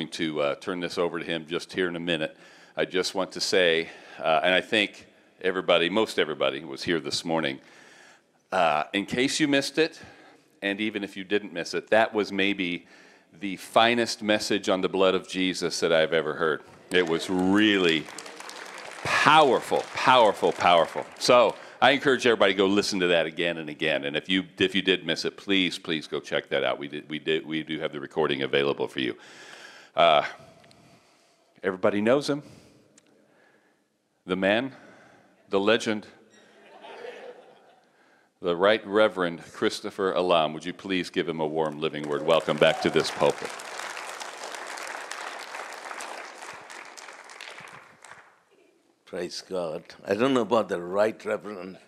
Going to uh, turn this over to him just here in a minute. I just want to say, uh, and I think everybody, most everybody, was here this morning. Uh, in case you missed it, and even if you didn't miss it, that was maybe the finest message on the blood of Jesus that I've ever heard. It was really powerful, powerful, powerful. So I encourage everybody to go listen to that again and again. And if you if you did miss it, please please go check that out. We did we did we do have the recording available for you. Uh, everybody knows him. The man, the legend, the Right Reverend Christopher Alam. Would you please give him a warm living word? Welcome back to this pulpit. Praise God. I don't know about the right reverend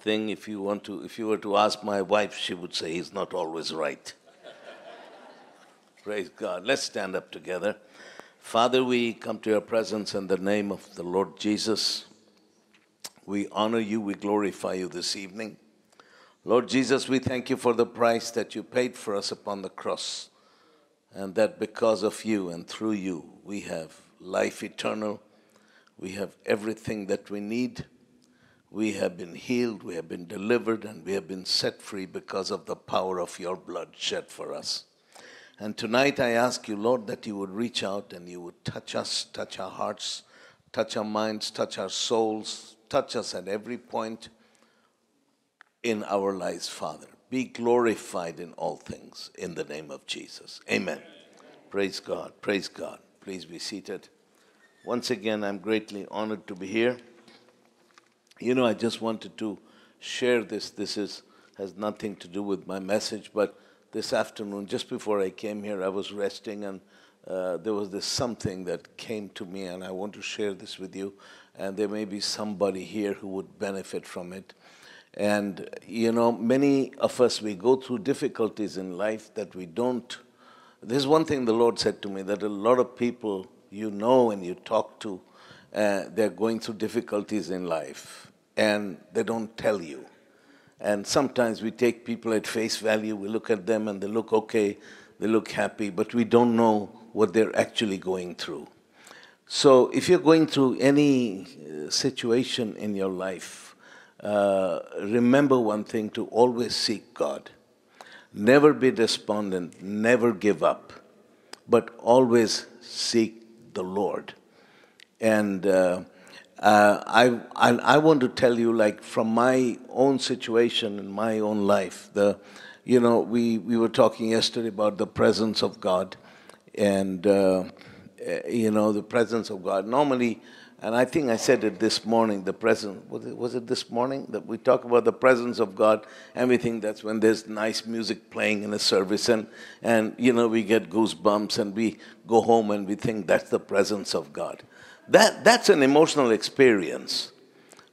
thing. If you want to, if you were to ask my wife, she would say he's not always right. Praise God. Let's stand up together. Father, we come to your presence in the name of the Lord Jesus. We honor you, we glorify you this evening. Lord Jesus, we thank you for the price that you paid for us upon the cross, and that because of you and through you, we have life eternal we have everything that we need. We have been healed, we have been delivered, and we have been set free because of the power of your blood shed for us. And tonight I ask you, Lord, that you would reach out and you would touch us, touch our hearts, touch our minds, touch our souls, touch us at every point in our lives, Father. Be glorified in all things in the name of Jesus. Amen. Praise God. Praise God. Please be seated. Once again, I'm greatly honored to be here. You know, I just wanted to share this. This is, has nothing to do with my message, but this afternoon, just before I came here, I was resting and uh, there was this something that came to me, and I want to share this with you. And there may be somebody here who would benefit from it. And, you know, many of us, we go through difficulties in life that we don't. There's one thing the Lord said to me that a lot of people you know and you talk to, uh, they're going through difficulties in life and they don't tell you. And sometimes we take people at face value, we look at them and they look okay, they look happy, but we don't know what they're actually going through. So if you're going through any uh, situation in your life, uh, remember one thing to always seek God. Never be despondent, never give up, but always seek the Lord. And uh, uh, I, I, I, want to tell you, like, from my own situation in my own life, the, you know, we, we were talking yesterday about the presence of God and, uh, you know, the presence of God. Normally, and I think I said it this morning, the presence, was it, was it this morning that we talk about the presence of God? And we think that's when there's nice music playing in a service and, and, you know, we get goosebumps and we go home and we think that's the presence of God. That, that's an emotional experience.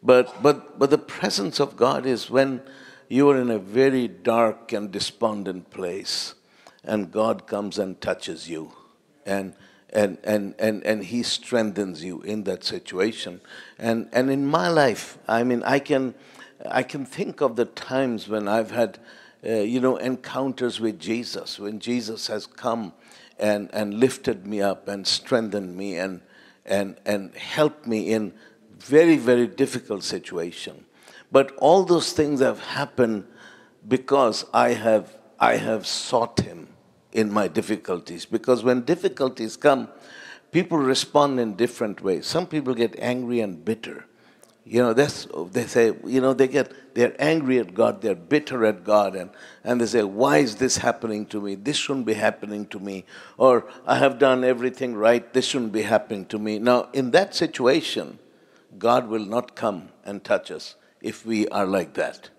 But, but, but the presence of God is when you are in a very dark and despondent place and God comes and touches you. And and, and, and, and he strengthens you in that situation. And, and in my life, I mean, I can, I can think of the times when I've had, uh, you know, encounters with Jesus, when Jesus has come and, and lifted me up and strengthened me and, and, and helped me in very, very difficult situation. But all those things have happened because I have, I have sought him in my difficulties. Because when difficulties come, people respond in different ways. Some people get angry and bitter. You know, that's, they say, you know, they get, they're angry at God, they're bitter at God, and, and they say, why is this happening to me? This shouldn't be happening to me. Or, I have done everything right, this shouldn't be happening to me. Now, in that situation, God will not come and touch us if we are like that.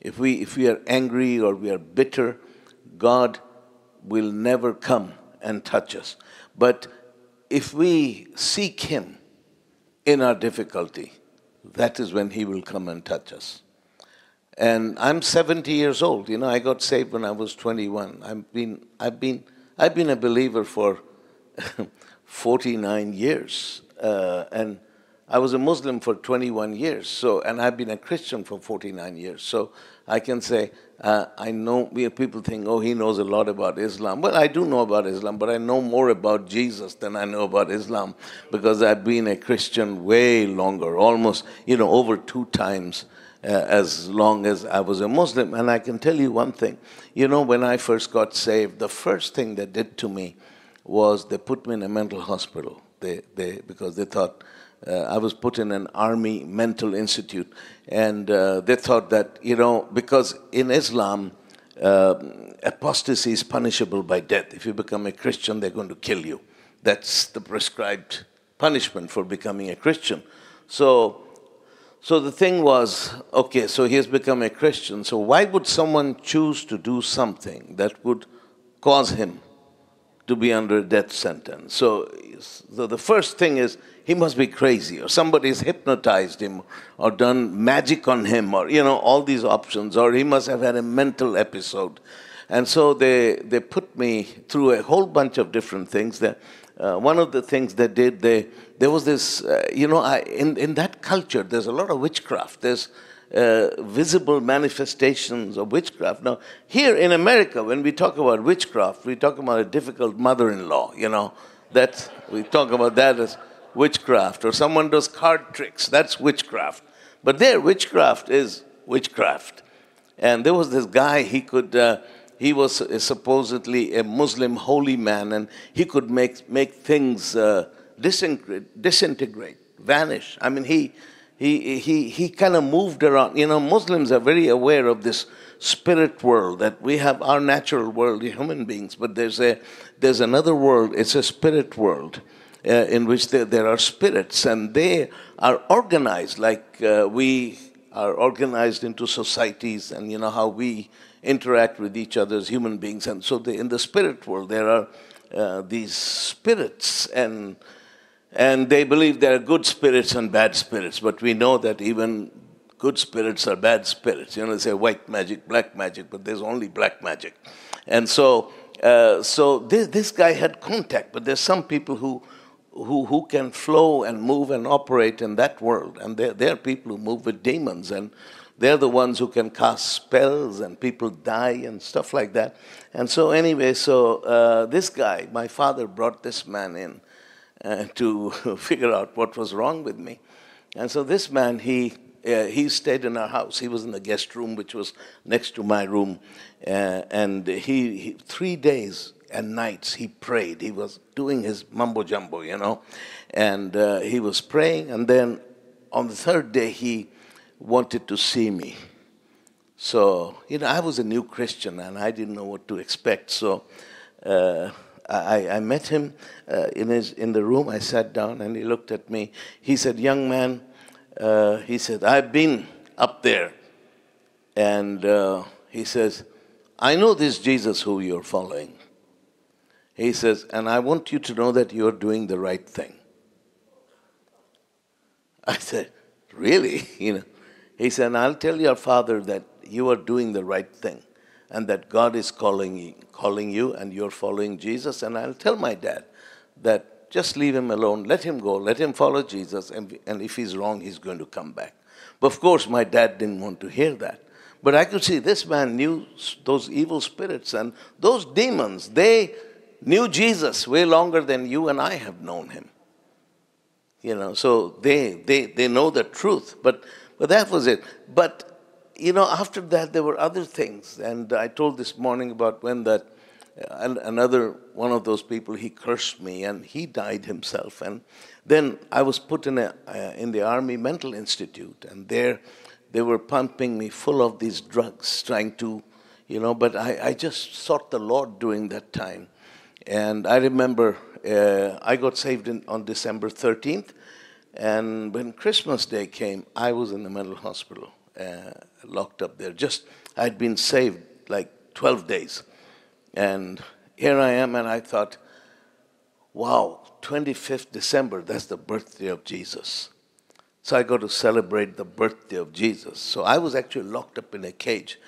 If we, if we are angry or we are bitter, God will never come and touch us. But if we seek Him in our difficulty, that is when He will come and touch us. And I'm 70 years old. You know, I got saved when I was 21. I've been, I've been, I've been a believer for 49 years. Uh, and I was a Muslim for 21 years, so and I've been a Christian for 49 years. So I can say uh, I know. People think, oh, he knows a lot about Islam. Well, I do know about Islam, but I know more about Jesus than I know about Islam because I've been a Christian way longer, almost you know over two times. Uh, as long as I was a Muslim. And I can tell you one thing. You know, when I first got saved, the first thing they did to me was they put me in a mental hospital. They, they, because they thought I was put in an army mental institute, and uh, they thought that you know because in Islam. Uh, apostasy is punishable by death. If you become a Christian, they're going to kill you. That's the prescribed punishment for becoming a Christian. So, so the thing was, okay, so he has become a Christian. So why would someone choose to do something that would cause him to be under a death sentence? So, so the first thing is he must be crazy, or somebody's hypnotized him, or done magic on him, or you know, all these options, or he must have had a mental episode. And so they, they put me through a whole bunch of different things. That, uh, one of the things they did, they, there was this, uh, you know, I, in, in that culture, there's a lot of witchcraft. There's uh, visible manifestations of witchcraft. Now, here in America, when we talk about witchcraft, we talk about a difficult mother in law, you know. That, we talk about that as witchcraft, or someone does card tricks, that's witchcraft. But there, witchcraft is witchcraft. And there was this guy, he could, uh, he was supposedly a Muslim holy man, and he could make, make things uh, disintegrate, disintegrate, vanish. I mean, he, he, he, he kind of moved around. You know, Muslims are very aware of this spirit world that we have our natural world, human beings, but there's, a, there's another world, it's a spirit world uh, in which there, there, are spirits, and they are organized like uh, we are organized into societies, and you know how we interact with each other as human beings. And so, the, in the spirit world, there are uh, these spirits, and and they believe there are good spirits and bad spirits. But we know that even good spirits are bad spirits. You know, they say white magic, black magic, but there's only black magic. And so, uh, so this, this guy had contact, but there's some people who who, who can flow and move and operate in that world. And they're, they're people who move with demons, and they're the ones who can cast spells, and people die and stuff like that. And so, anyway, so uh, this guy, my father brought this man in uh, to figure out what was wrong with me. And so, this man, he uh, he stayed in our house. He was in the guest room, which was next to my room. Uh, and he, he, three days and nights he prayed. He was doing his mumbo jumbo, you know, and uh, he was praying. And then on the third day, he wanted to see me. So, you know, I was a new Christian and I didn't know what to expect. So uh, I, I, met him uh, in, his, in the room. I sat down and he looked at me. He said, Young man, uh, he said, I've been up there. And uh, he says, I know this Jesus who you're following. He says, and I want you to know that you're doing the right thing. I said, really? You know, he said, I'll tell your father that you are doing the right thing and that God is calling you, calling you and you're following Jesus. And I'll tell my dad that just leave him alone, let him go, let him follow Jesus, and, and if he's wrong, he's going to come back. But of course, my dad didn't want to hear that. But I could see this man knew those evil spirits and those demons, they knew Jesus way longer than you and I have known him. You know, so they, they, they know the truth. But, but that was it. But, you know, after that, there were other things. And I told this morning about when that uh, another one of those people, he cursed me and he died himself. And then I was put in, a, uh, in the Army Mental Institute. And there they were pumping me full of these drugs, trying to, you know, but I, I just sought the Lord during that time. And I remember uh, I got saved in, on December 13th, and when Christmas Day came, I was in the mental hospital, uh, locked up there. Just, I'd been saved like 12 days. And here I am, and I thought, wow, 25th December, that's the birthday of Jesus. So I got to celebrate the birthday of Jesus. So I was actually locked up in a cage.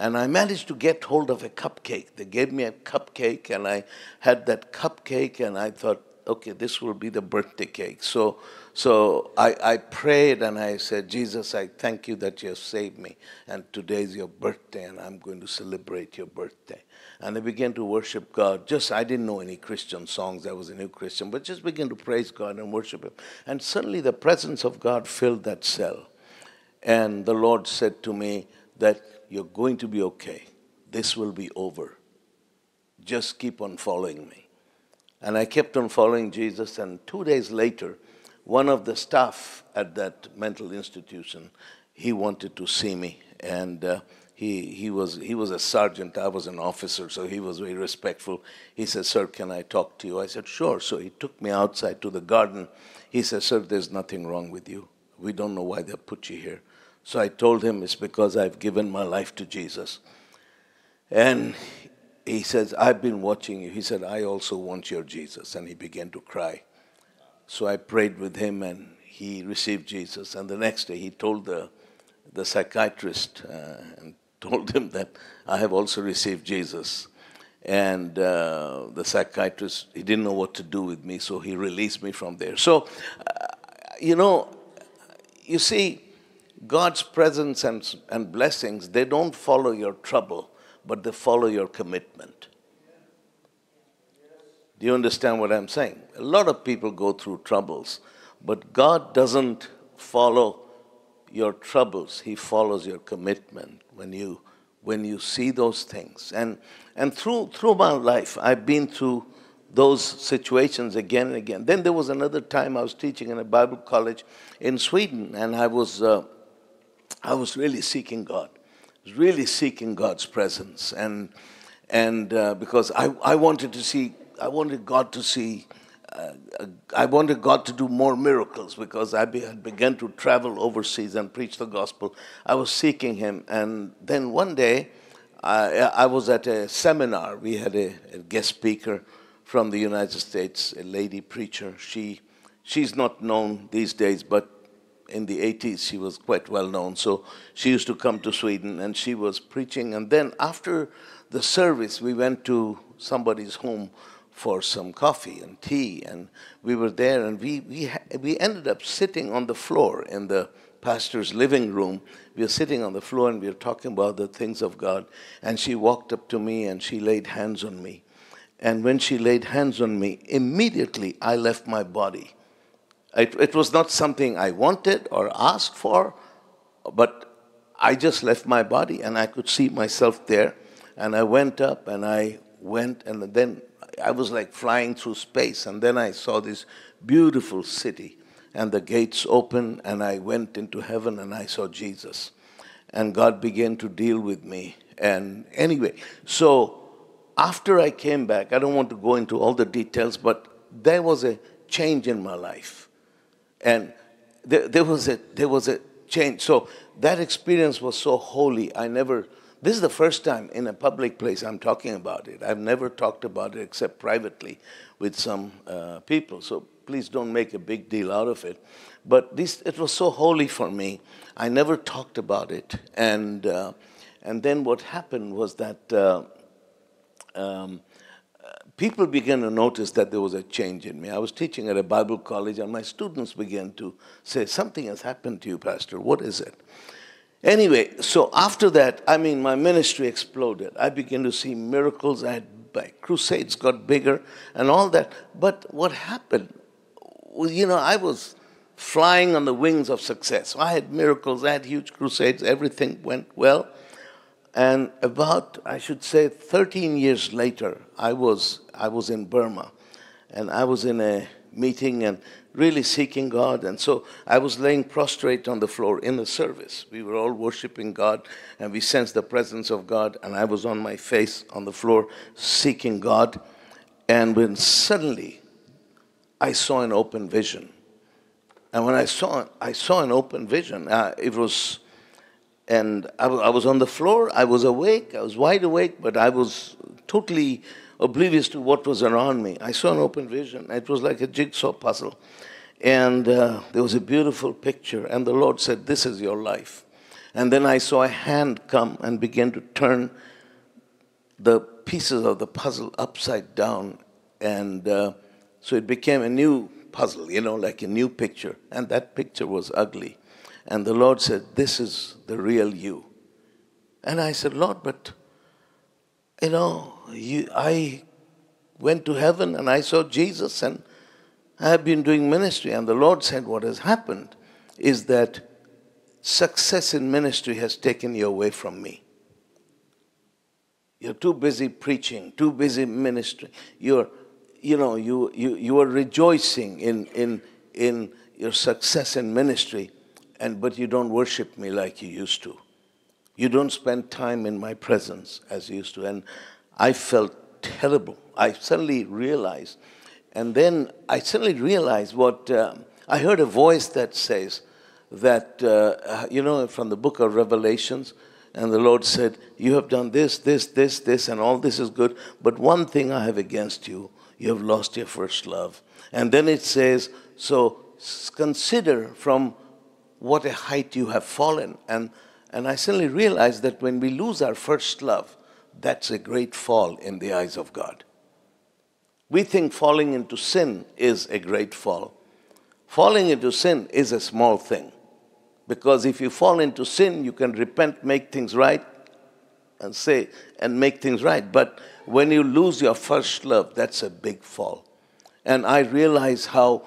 And I managed to get hold of a cupcake. They gave me a cupcake, and I had that cupcake, and I thought, okay, this will be the birthday cake. So, so I, I prayed and I said, Jesus, I thank you that you have saved me. And today is your birthday, and I'm going to celebrate your birthday. And I began to worship God. Just, I didn't know any Christian songs. I was a new Christian, but just began to praise God and worship Him. And suddenly the presence of God filled that cell. And the Lord said to me that you're going to be okay. This will be over. Just keep on following me. And I kept on following Jesus. And two days later, one of the staff at that mental institution, he wanted to see me. And uh, he, he, was, he was a sergeant, I was an officer, so he was very respectful. He said, Sir, can I talk to you? I said, Sure. So he took me outside to the garden. He said, Sir, there's nothing wrong with you. We don't know why they put you here. So I told him, It's because I've given my life to Jesus. And he says, I've been watching you. He said, I also want your Jesus. And he began to cry. So I prayed with him and he received Jesus. And the next day he told the, the psychiatrist uh, and told him that I have also received Jesus. And uh, the psychiatrist, he didn't know what to do with me, so he released me from there. So, uh, you know, you see, God's presence and, and blessings, they don't follow your trouble but they follow your commitment. Do you understand what I'm saying? A lot of people go through troubles, but God doesn't follow your troubles, He follows your commitment when you when you see those things. And and through through my life, I've been through those situations again and again. Then there was another time I was teaching in a Bible college in Sweden, and I was uh, I was really seeking God really seeking God's presence, and and uh, because I, I wanted to see, I wanted God to see, uh, I wanted God to do more miracles because I had begun to travel overseas and preach the gospel. I was seeking Him, and then one day, I, I was at a seminar. We had a, a guest speaker from the United States, a lady preacher. She she's not known these days, but in the 80s, she was quite well known. So she used to come to Sweden and she was preaching. And then after the service, we went to somebody's home for some coffee and tea. And we were there and we, we, we ended up sitting on the floor in the pastor's living room. We were sitting on the floor and we were talking about the things of God. And she walked up to me and she laid hands on me. And when she laid hands on me, immediately I left my body it, it was not something I wanted or asked for, but I just left my body and I could see myself there. And I went up and I went, and then I was like flying through space. And then I saw this beautiful city, and the gates opened, and I went into heaven and I saw Jesus. And God began to deal with me. And anyway, so after I came back, I don't want to go into all the details, but there was a change in my life. And there, there, was a, there was a change. So that experience was so holy. I never, this is the first time in a public place I'm talking about it. I've never talked about it except privately with some uh, people. So please don't make a big deal out of it. But this, it was so holy for me. I never talked about it. And, uh, and then what happened was that uh, um, people began to notice that there was a change in me. I was teaching at a Bible college, and my students began to say, Something has happened to you, Pastor. What is it? Anyway, so after that, I mean, my ministry exploded. I began to see miracles. I had my crusades got bigger and all that. But what happened was, you know, I was flying on the wings of success. I had miracles, I had huge crusades, everything went well. And about, I should say, 13 years later, I was, I was in Burma. And I was in a meeting and really seeking God. And so I was laying prostrate on the floor in the service. We were all worshiping God and we sensed the presence of God. And I was on my face on the floor seeking God. And when suddenly I saw an open vision. And when I saw, I saw an open vision, uh, it was and I, I was on the floor, I was awake, I was wide awake, but I was totally oblivious to what was around me. I saw an open vision. It was like a jigsaw puzzle. And uh, there was a beautiful picture, and the Lord said, This is your life. And then I saw a hand come and begin to turn the pieces of the puzzle upside down. And uh, So it became a new puzzle, you know, like a new picture. And that picture was ugly. And the Lord said, This is the real you. And I said, Lord, but, you know, you, I went to heaven and I saw Jesus and I have been doing ministry. And the Lord said, What has happened is that success in ministry has taken you away from me. You're too busy preaching, too busy ministry. You're, you know, you, you, you are rejoicing in, in, in your success in ministry, and, but you don't worship me like you used to. You don't spend time in my presence as you used to. And I felt terrible. I suddenly realized. And then I suddenly realized what uh, I heard a voice that says that, uh, you know, from the book of Revelations, and the Lord said, You have done this, this, this, this, and all this is good. But one thing I have against you you have lost your first love. And then it says, So consider from what a height you have fallen. And, and I suddenly realized that when we lose our first love, that's a great fall in the eyes of God. We think falling into sin is a great fall. Falling into sin is a small thing. Because if you fall into sin, you can repent, make things right, and say, and make things right. But when you lose your first love, that's a big fall. And I realized how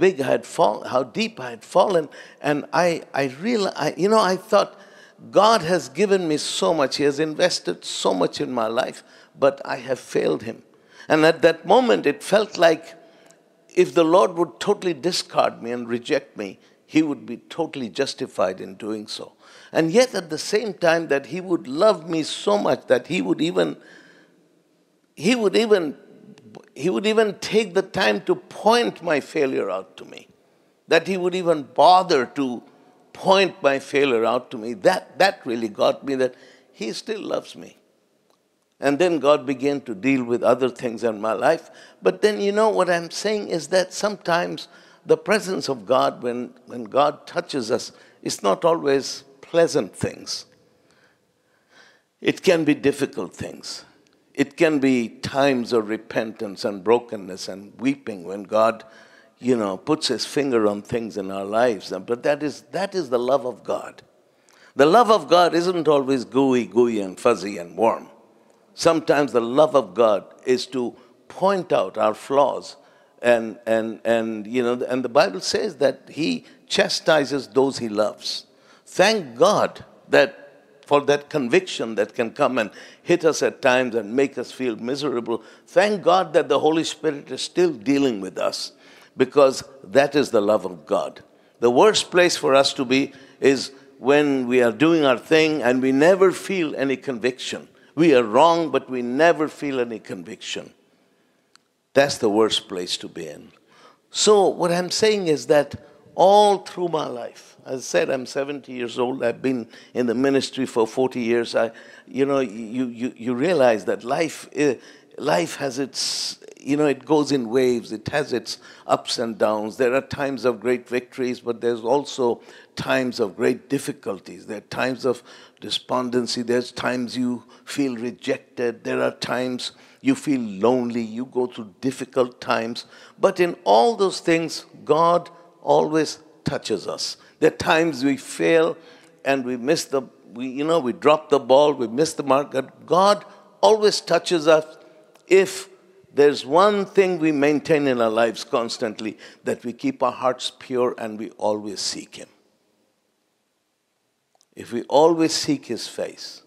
big I had fallen, how deep I had fallen. And I, I realized, you know, I thought, God has given me so much. He has invested so much in my life, but I have failed Him. And at that moment, it felt like if the Lord would totally discard me and reject me, he would be totally justified in doing so. And yet, at the same time, that he would love me so much that he would even, he would even, he would even take the time to point my failure out to me. That he would even bother to point my failure out to me. That, that really got me that he still loves me. And then God began to deal with other things in my life. But then, you know, what I'm saying is that sometimes the presence of God, when, when God touches us, is not always pleasant things. It can be difficult things. It can be times of repentance and brokenness and weeping when God, you know, puts his finger on things in our lives. But that is, that is the love of God. The love of God isn't always gooey, gooey, and fuzzy and warm. Sometimes the love of God is to point out our flaws and, and, and, you know, and the Bible says that he chastises those he loves. Thank God that for that conviction that can come and hit us at times and make us feel miserable. Thank God that the Holy Spirit is still dealing with us because that is the love of God. The worst place for us to be is when we are doing our thing and we never feel any conviction. We are wrong, but we never feel any conviction. That's the worst place to be in. So, what I'm saying is that all through my life, as I said, I'm 70 years old. I've been in the ministry for 40 years. I, you know, you, you, you realize that life, eh, life has its, you know, it goes in waves. It has its ups and downs. There are times of great victories, but there's also times of great difficulties. There are times of despondency. There's times you feel rejected. There are times you feel lonely, you go through difficult times. But in all those things, God always touches us. There are times we fail and we miss the, we, you know, we drop the ball, we miss the mark. But God always touches us if there's one thing we maintain in our lives constantly that we keep our hearts pure and we always seek Him. If we always seek His face,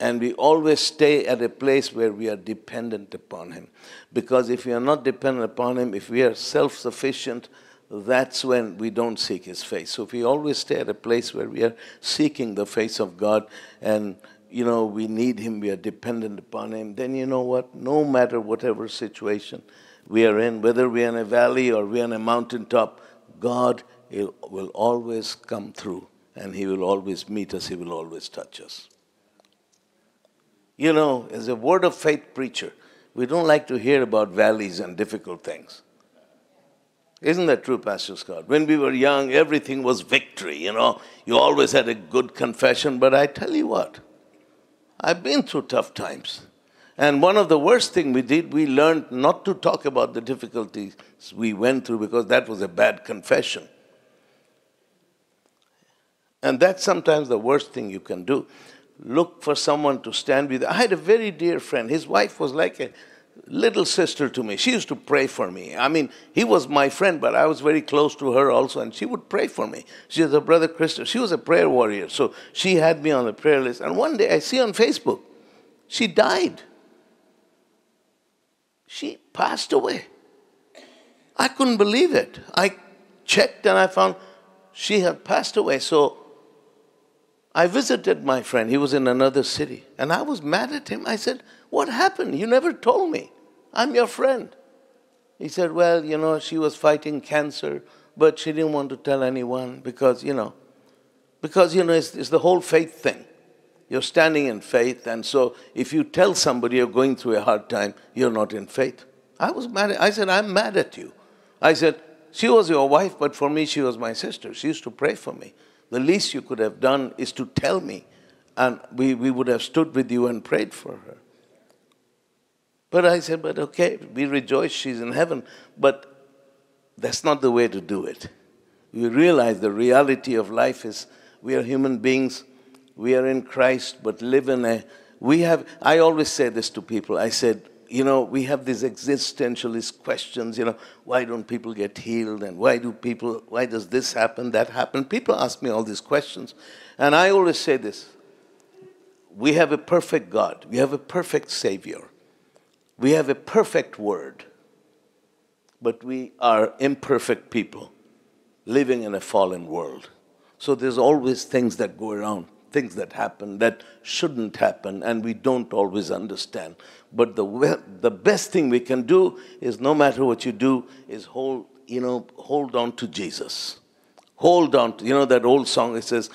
and we always stay at a place where we are dependent upon Him. Because if we are not dependent upon Him, if we are self sufficient, that's when we don't seek His face. So if we always stay at a place where we are seeking the face of God and you know we need Him, we are dependent upon Him, then you know what? No matter whatever situation we are in, whether we are in a valley or we are on a mountaintop, God will always come through and He will always meet us, He will always touch us. You know, as a word of faith preacher, we don't like to hear about valleys and difficult things. Isn't that true, Pastor Scott? When we were young, everything was victory, you know. You always had a good confession, but I tell you what, I've been through tough times. And one of the worst things we did, we learned not to talk about the difficulties we went through because that was a bad confession. And that's sometimes the worst thing you can do. Look for someone to stand with. I had a very dear friend. His wife was like a little sister to me. She used to pray for me. I mean, he was my friend, but I was very close to her also, and she would pray for me. She was a brother Christopher. She was a prayer warrior, so she had me on the prayer list. And one day I see on Facebook, she died. She passed away. I couldn't believe it. I checked and I found she had passed away. So I visited my friend. He was in another city. And I was mad at him. I said, What happened? You never told me. I'm your friend. He said, Well, you know, she was fighting cancer, but she didn't want to tell anyone because, you know, because, you know, it's, it's the whole faith thing. You're standing in faith, and so if you tell somebody you're going through a hard time, you're not in faith. I was mad. At, I said, I'm mad at you. I said, she was your wife, but for me, she was my sister. She used to pray for me. The least you could have done is to tell me, and we, we would have stood with you and prayed for her. But I said, but okay, we rejoice she's in heaven, but that's not the way to do it. We realize the reality of life is we are human beings, we are in Christ, but live in a, we have, I always say this to people, I said, you know, we have these existentialist questions, you know, why don't people get healed and why do people, why does this happen, that happen? People ask me all these questions. And I always say this we have a perfect God, we have a perfect Savior, we have a perfect Word, but we are imperfect people living in a fallen world. So there's always things that go around things that happen that shouldn't happen and we don't always understand. But the, the best thing we can do is no matter what you do, is hold, you know, hold on to Jesus. Hold on to, you know, that old song, it says,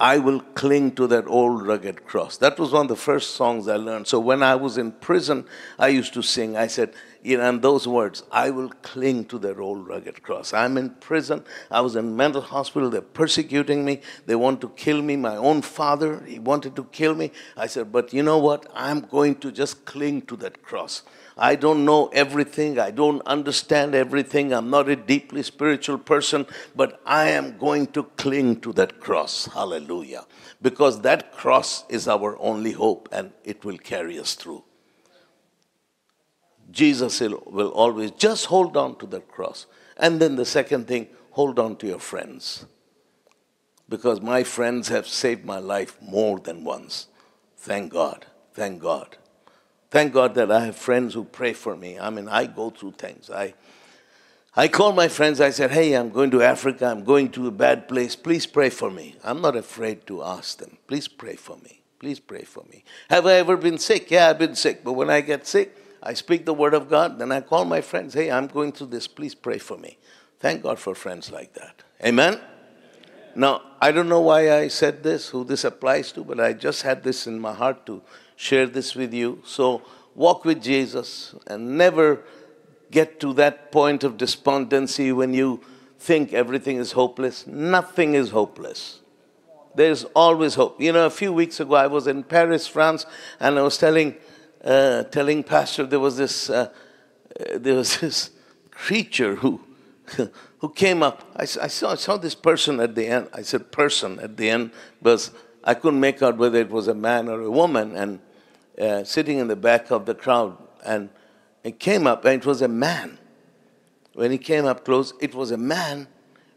I will cling to that old rugged cross. That was one of the first songs I learned. So when I was in prison, I used to sing. I said, you know, and those words, I will cling to that old rugged cross. I'm in prison. I was in mental hospital. They're persecuting me. They want to kill me. My own father, he wanted to kill me. I said, but you know what? I'm going to just cling to that cross. I don't know everything. I don't understand everything. I'm not a deeply spiritual person, but I am going to cling to that cross. Hallelujah. Because that cross is our only hope and it will carry us through. Jesus will always just hold on to that cross. And then the second thing, hold on to your friends. Because my friends have saved my life more than once. Thank God. Thank God. Thank God that I have friends who pray for me. I mean, I go through things. I, I call my friends, I said, Hey, I'm going to Africa, I'm going to a bad place. Please pray for me. I'm not afraid to ask them. Please pray for me. Please pray for me. Have I ever been sick? Yeah, I've been sick. But when I get sick, I speak the word of God. Then I call my friends, Hey, I'm going through this. Please pray for me. Thank God for friends like that. Amen? Now, I don't know why I said this, who this applies to, but I just had this in my heart to share this with you. So walk with Jesus and never get to that point of despondency when you think everything is hopeless. Nothing is hopeless. There's always hope. You know, a few weeks ago I was in Paris, France, and I was telling, uh, telling Pastor there was this, uh, uh, there was this creature who, who came up. I, I, saw, I saw this person at the end. I said person at the end because I couldn't make out whether it was a man or a woman. And uh, sitting in the back of the crowd, and it came up, and it was a man. When he came up close, it was a man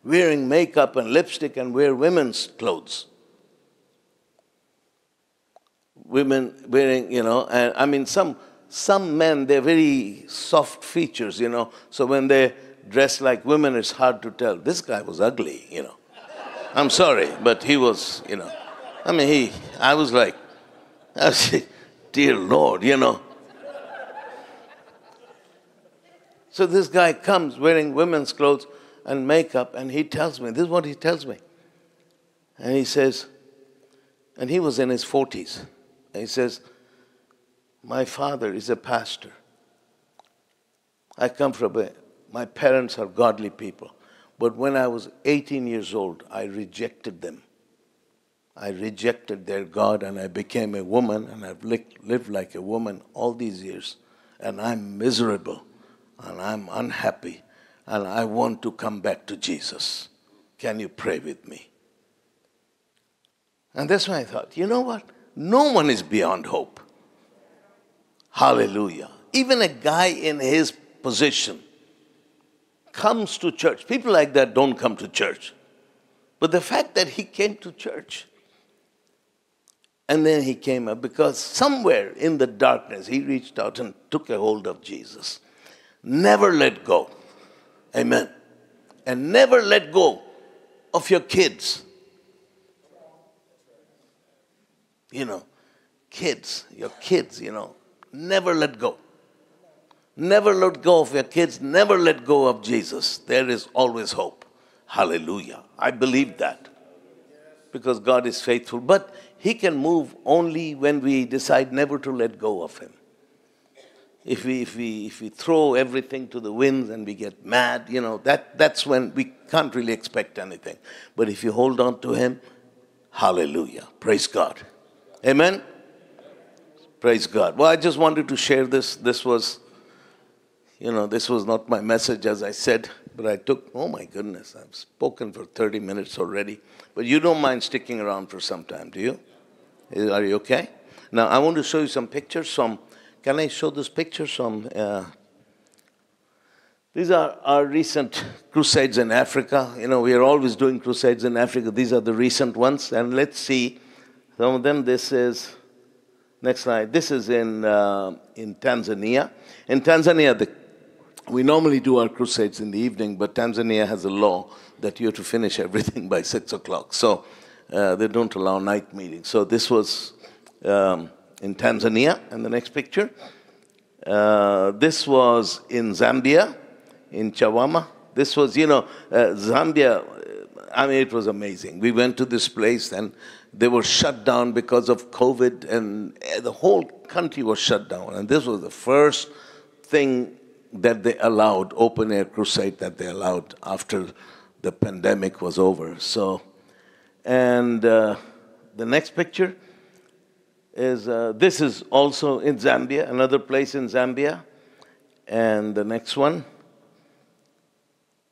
wearing makeup and lipstick and wear women's clothes. Women wearing, you know, and I mean, some some men they're very soft features, you know. So when they dress like women, it's hard to tell. This guy was ugly, you know. I'm sorry, but he was, you know. I mean, he. I was like, I was, dear Lord, you know. So this guy comes wearing women's clothes and makeup, and he tells me, this is what he tells me. And he says, and he was in his 40s. And he says, My father is a pastor. I come from a, my parents are godly people. But when I was 18 years old, I rejected them. I rejected their God and I became a woman and I've li- lived like a woman all these years. And I'm miserable and I'm unhappy and I want to come back to Jesus. Can you pray with me? And that's why I thought, you know what? No one is beyond hope. Hallelujah. Even a guy in his position comes to church. People like that don't come to church. But the fact that he came to church and then he came up because somewhere in the darkness he reached out and took a hold of Jesus. Never let go. Amen. And never let go of your kids. You know, kids, your kids, you know, never let go. Never let go of your kids, never let go of Jesus. There is always hope. Hallelujah. I believe that because God is faithful. But He can move only when we decide never to let go of Him. If we, if we, if we throw everything to the winds and we get mad, you know, that, that's when we can't really expect anything. But if you hold on to Him, hallelujah. Praise God. Amen. Praise God. Well, I just wanted to share this. This was, you know, this was not my message, as I said, but I took, oh my goodness, I've spoken for 30 minutes already. But you don't mind sticking around for some time, do you? Are you okay? Now, I want to show you some pictures. Some, can I show those pictures? Some, uh, these are our recent crusades in Africa. You know, we are always doing crusades in Africa. These are the recent ones. And let's see some of them. This is Next slide. This is in, uh, in Tanzania. In Tanzania, the, we normally do our crusades in the evening, but Tanzania has a law that you have to finish everything by 6 o'clock. So uh, they don't allow night meetings. So this was um, in Tanzania. And the next picture. Uh, this was in Zambia, in Chawama. This was, you know, uh, Zambia, I mean, it was amazing. We went to this place and they were shut down because of COVID, and the whole country was shut down. And this was the first thing that they allowed, open air crusade that they allowed after the pandemic was over. So, and uh, the next picture is uh, this is also in Zambia, another place in Zambia. And the next one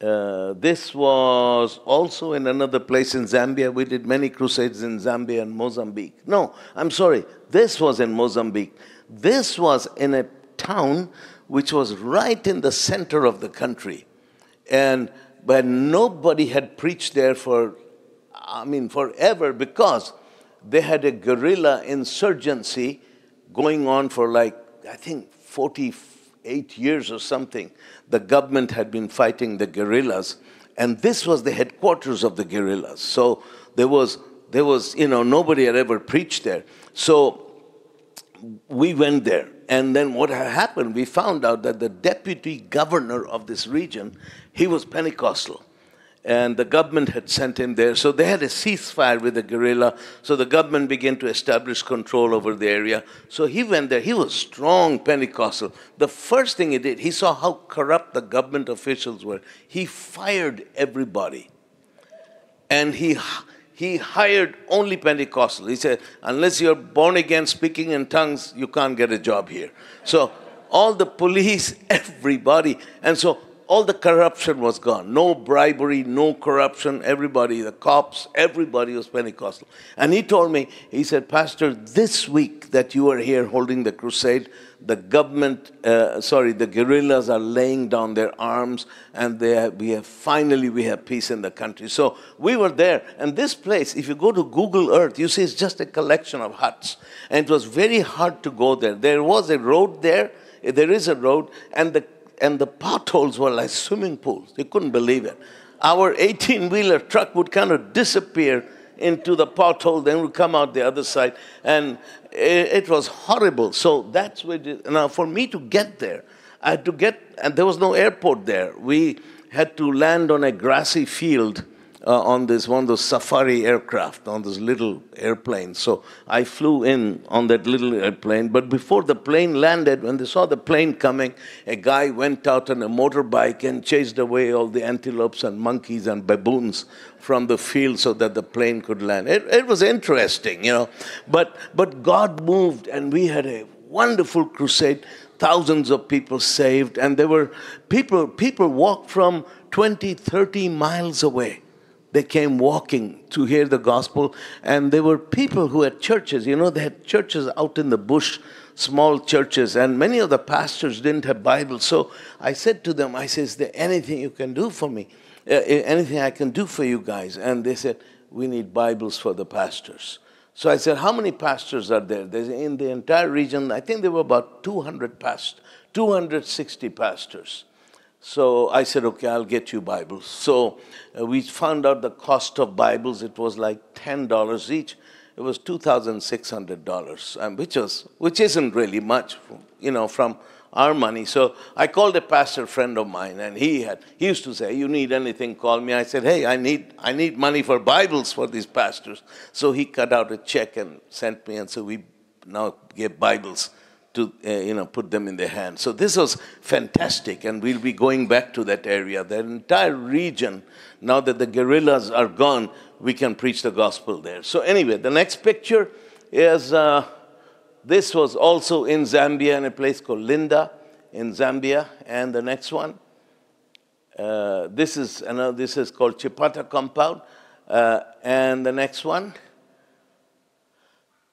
uh, this was also in another place in Zambia. We did many crusades in Zambia and Mozambique. No, I'm sorry. This was in Mozambique. This was in a town which was right in the center of the country. And but nobody had preached there for, I mean, forever because they had a guerrilla insurgency going on for like, I think, 48 years or something the government had been fighting the guerrillas, and this was the headquarters of the guerrillas. So there was, there was, you know, nobody had ever preached there. So we went there. And then what happened, we found out that the deputy governor of this region, he was Pentecostal and the government had sent him there. So they had a ceasefire with the guerrilla. So the government began to establish control over the area. So he went there. He was strong Pentecostal. The first thing he did, he saw how corrupt the government officials were. He fired everybody. And he he hired only Pentecostal. He said, unless you're born again speaking in tongues, you can't get a job here. So all the police, everybody. And so all the corruption was gone. No bribery, no corruption. Everybody, the cops, everybody was Pentecostal. And he told me, he said, Pastor, this week that you are here holding the crusade, the government, uh, sorry, the guerrillas are laying down their arms, and have, we have finally we have peace in the country. So we were there, and this place, if you go to Google Earth, you see it's just a collection of huts, and it was very hard to go there. There was a road there. There is a road, and the and the potholes were like swimming pools. You couldn't believe it. Our 18 wheeler truck would kind of disappear into the pothole, then would come out the other side. And it, it was horrible. So that's where, now for me to get there, I had to get, and there was no airport there. We had to land on a grassy field uh, on this one of those safari aircraft, on this little airplane. So I flew in on that little airplane. But before the plane landed, when they saw the plane coming, a guy went out on a motorbike and chased away all the antelopes and monkeys and baboons from the field so that the plane could land. It, it was interesting, you know. But, but God moved, and we had a wonderful crusade. Thousands of people saved, and there were people, people walked from 20, 30 miles away they came walking to hear the gospel and there were people who had churches. You know they had churches out in the bush small churches and many of the pastors didn't have bibles. So i said to them i said is there anything you can do for me? Uh, anything i can do for you guys? And they said we need bibles for the pastors. So i said how many pastors are there? There's, in the entire region i think there were about 200 pastors 260 pastors so I said, okay, I'll get you Bibles. So uh, we found out the cost of Bibles. It was like $10 each. It was $2,600, um, which, was, which isn't really much, you know, from our money. So I called a pastor friend of mine, and he had he used to say, "You need anything, call me." I said, "Hey, I need I need money for Bibles for these pastors." So he cut out a check and sent me, and so we now give Bibles to uh, you know put them in their hands. So this was fantastic, and we'll be going back to that area. The entire region, now that the guerrillas are gone, we can preach the gospel there. So anyway, the next picture is uh, this was also in Zambia in a place called Linda in Zambia, and the next one. Uh, this is another, this is called Chipata compound, uh, and the next one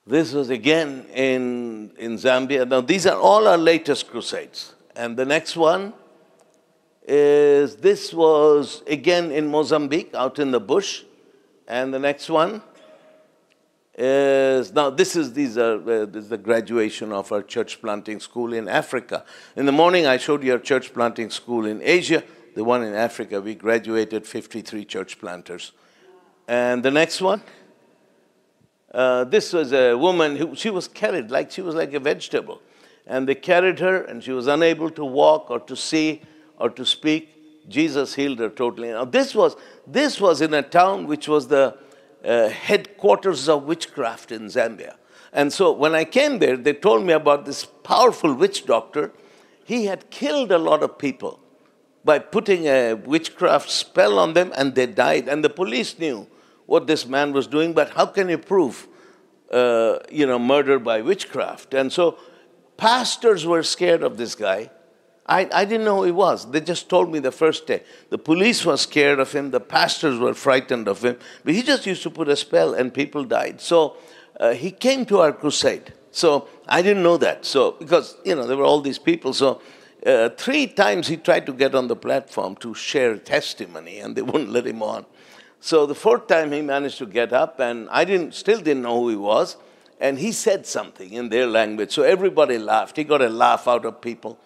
this was again in, in Zambia. Now, these are all our latest crusades. And the next one is this was again in Mozambique, out in the bush. And the next one is now this is these are uh, this is the graduation of our church planting school in Africa. In the morning, I showed you our church planting school in Asia. The one in Africa, we graduated 53 church planters. And the next one uh, this was a woman who she was carried like she was like a vegetable. And they carried her, and she was unable to walk or to see or to speak. Jesus healed her totally. Now, this was, this was in a town which was the uh, headquarters of witchcraft in Zambia. And so when I came there, they told me about this powerful witch doctor. He had killed a lot of people by putting a witchcraft spell on them, and they died. And the police knew what this man was doing, but how can you prove, uh, you know, murder by witchcraft? And so pastors were scared of this guy. I, I didn't know who he was. They just told me the first day. The police were scared of him. The pastors were frightened of him. But he just used to put a spell and people died. So uh, he came to our crusade. So I didn't know that. So because, you know, there were all these people. So uh, three times he tried to get on the platform to share testimony and they wouldn't let him on. So the fourth time he managed to get up, and I didn't, still didn't know who he was, and he said something in their language. So everybody laughed. He got a laugh out of people.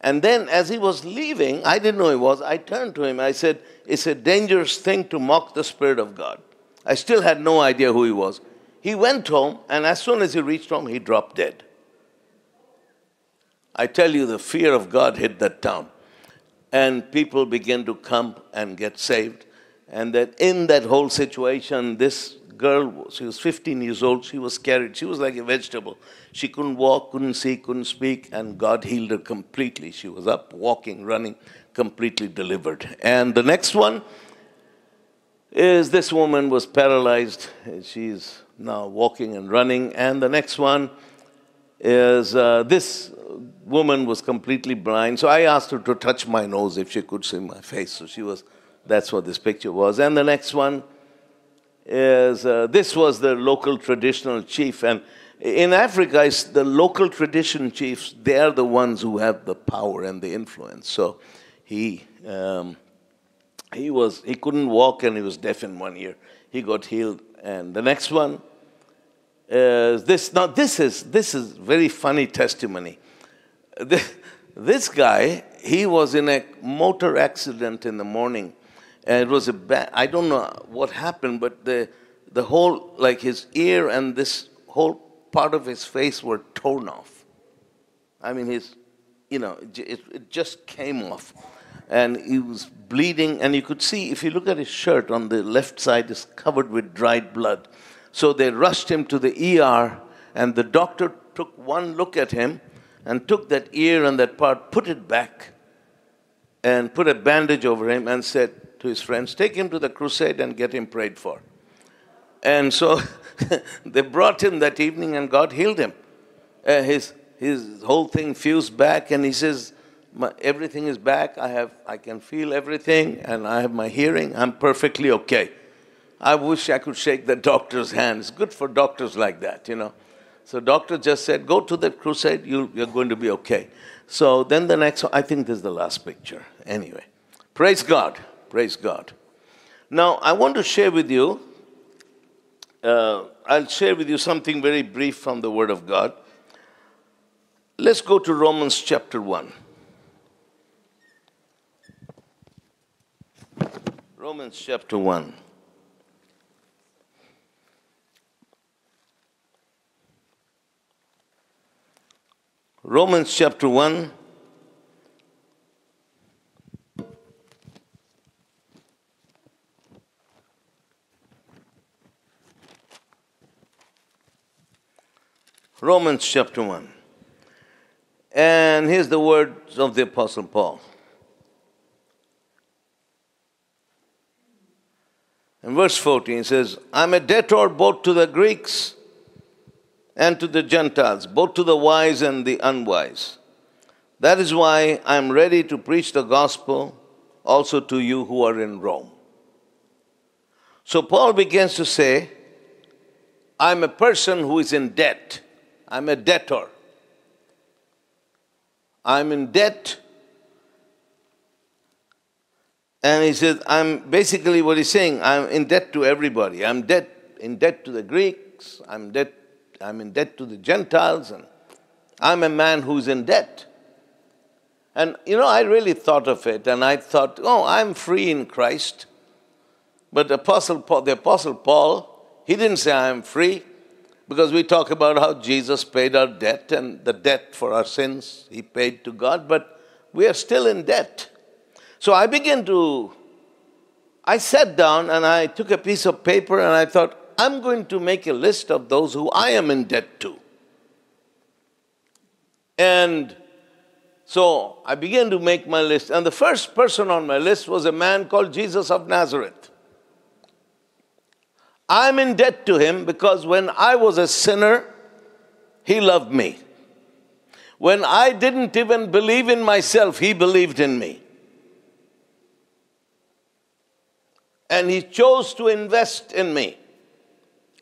And then as he was leaving, I didn't know he was, I turned to him. I said, It's a dangerous thing to mock the Spirit of God. I still had no idea who he was. He went home, and as soon as he reached home, he dropped dead. I tell you, the fear of God hit that town. And people began to come and get saved. And that in that whole situation, this girl, she was 15 years old, she was carried, she was like a vegetable. She couldn't walk, couldn't see, couldn't speak, and God healed her completely. She was up, walking, running, completely delivered. And the next one is this woman was paralyzed. She's now walking and running. And the next one is uh, this woman was completely blind. So I asked her to touch my nose if she could see my face. So she was that's what this picture was. And the next one is uh, this was the local traditional chief. And in Africa, it's the local tradition chiefs, they are the ones who have the power and the influence. So he, um, he, was, he couldn't walk and he was deaf in one ear. He got healed. And the next one is this. Now, this is, this is very funny testimony. This guy, he was in a motor accident in the morning and it was a bad, I don't know what happened, but the, the whole, like his ear and this whole part of his face were torn off. I mean, his, you know, it, it just came off. and he was bleeding. And you could see, if you look at his shirt on the left side, is covered with dried blood. So they rushed him to the ER, and the doctor took one look at him and took that ear and that part, put it back, and put a bandage over him, and said to his friends, Take him to the crusade and get him prayed for. And so they brought him that evening, and God healed him. Uh, his, his whole thing fused back, and he says, everything is back. I have, I can feel everything, and I have my hearing. I'm perfectly okay. I wish I could shake the doctor's hand. It's good for doctors like that, you know. So doctor just said, go to the crusade. You, you're going to be okay. So then the next, I think this is the last picture. Anyway, praise God, praise God. Now I want to share with you. Uh, I'll share with you something very brief from the Word of God. Let's go to Romans chapter 1. Romans chapter 1. Romans chapter 1. Romans chapter 1. And here's the words of the Apostle Paul. In verse 14 it says, I'm a debtor both to the Greeks and to the Gentiles, both to the wise and the unwise. That is why I'm ready to preach the gospel also to you who are in Rome. So Paul begins to say, I'm a person who is in debt. I'm a debtor. I'm in debt. And he says, I'm basically what he's saying, I'm in debt to everybody. I'm debt, in debt to the Greeks, I'm, debt, I'm in debt to the Gentiles, and I'm a man who's in debt. And you know, I really thought of it, and I thought, oh, I'm free in Christ. But Apostle Paul, the Apostle Paul, he didn't say I'm free because we talk about how Jesus paid our debt and the debt for our sins he paid to God, but we are still in debt. So I began to, I sat down and I took a piece of paper and I thought, I'm going to make a list of those who I am in debt to. And so I began to make my list. And the first person on my list was a man called Jesus of Nazareth. I'm in debt to him because when I was a sinner, he loved me. When I didn't even believe in myself, he believed in me. And he chose to invest in me.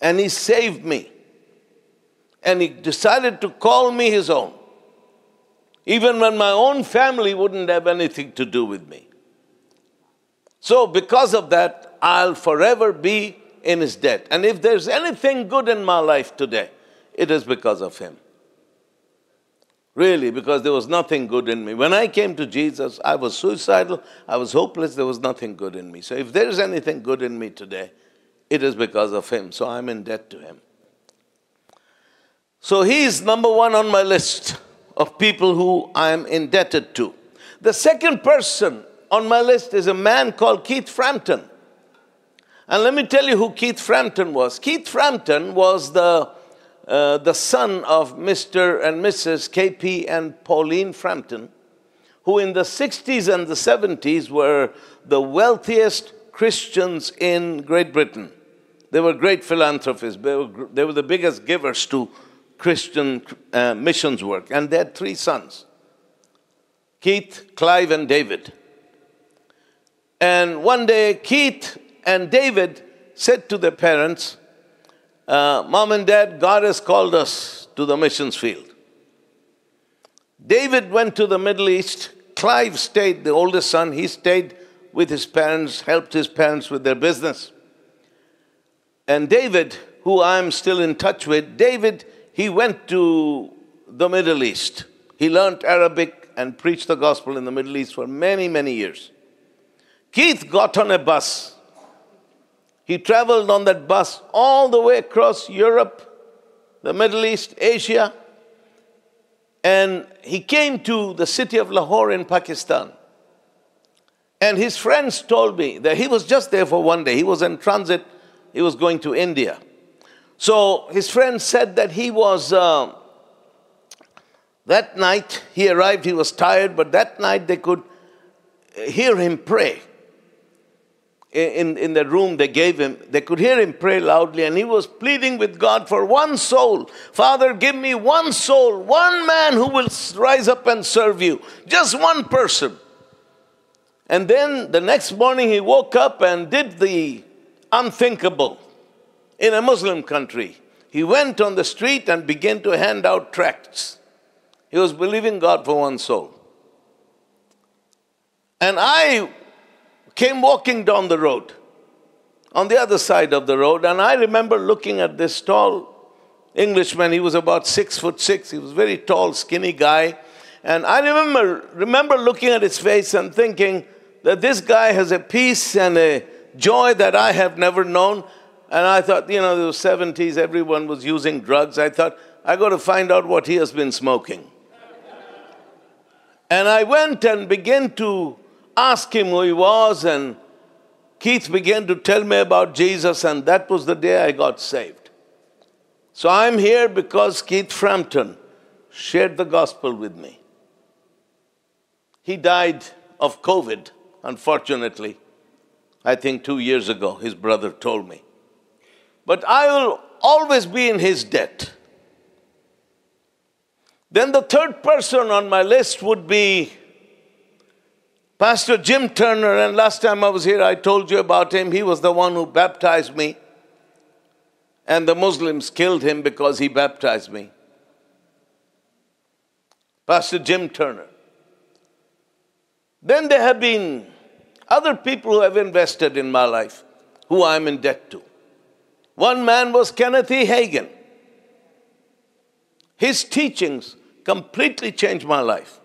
And he saved me. And he decided to call me his own. Even when my own family wouldn't have anything to do with me. So, because of that, I'll forever be in his debt. And if there's anything good in my life today, it is because of him. Really, because there was nothing good in me. When I came to Jesus, I was suicidal, I was hopeless, there was nothing good in me. So if there is anything good in me today, it is because of him. So I'm in debt to him. So he is number one on my list of people who I am indebted to. The second person on my list is a man called Keith Frampton. And let me tell you who Keith Frampton was. Keith Frampton was the, uh, the son of Mr. and Mrs. KP and Pauline Frampton, who in the 60s and the 70s were the wealthiest Christians in Great Britain. They were great philanthropists, they were, they were the biggest givers to Christian uh, missions work. And they had three sons Keith, Clive, and David. And one day, Keith and David said to their parents, uh, Mom and Dad, God has called us to the missions field. David went to the Middle East. Clive stayed, the oldest son, he stayed with his parents, helped his parents with their business. And David, who I'm still in touch with, David, he went to the Middle East. He learned Arabic and preached the gospel in the Middle East for many, many years. Keith got on a bus he traveled on that bus all the way across Europe, the Middle East, Asia, and he came to the city of Lahore in Pakistan. And his friends told me that he was just there for one day. He was in transit, he was going to India. So his friends said that he was, uh, that night he arrived, he was tired, but that night they could hear him pray. In, in the room they gave him, they could hear him pray loudly, and he was pleading with God for one soul. Father, give me one soul, one man who will rise up and serve you. Just one person. And then the next morning he woke up and did the unthinkable in a Muslim country. He went on the street and began to hand out tracts. He was believing God for one soul. And I came walking down the road, on the other side of the road, and I remember looking at this tall Englishman. He was about six foot six. He was a very tall, skinny guy. And I remember, remember looking at his face and thinking that this guy has a peace and a joy that I have never known. And I thought, you know, the 70s, everyone was using drugs. I thought, I got to find out what he has been smoking. and I went and began to ask him who he was, and Keith began to tell me about Jesus, and that was the day I got saved. So I'm here because Keith Frampton shared the gospel with me. He died of COVID, unfortunately. I think two years ago, his brother told me. But I will always be in his debt. Then the third person on my list would be Pastor Jim Turner, and last time I was here, I told you about him. He was the one who baptized me, and the Muslims killed him because he baptized me. Pastor Jim Turner. Then there have been other people who have invested in my life who I'm in debt to. One man was Kenneth E. Hagin. His teachings completely changed my life.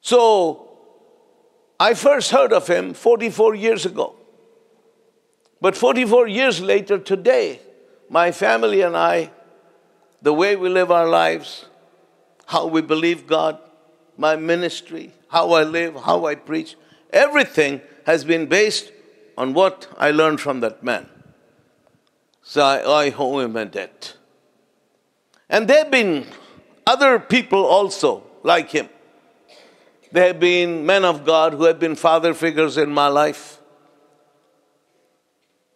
So I first heard of him 44 years ago. But 44 years later, today, my family and I, the way we live our lives, how we believe God, my ministry, how I live, how I preach, everything has been based on what I learned from that man. So I, I owe him a debt. And there have been other people also like him there have been men of God who have been father figures in my life.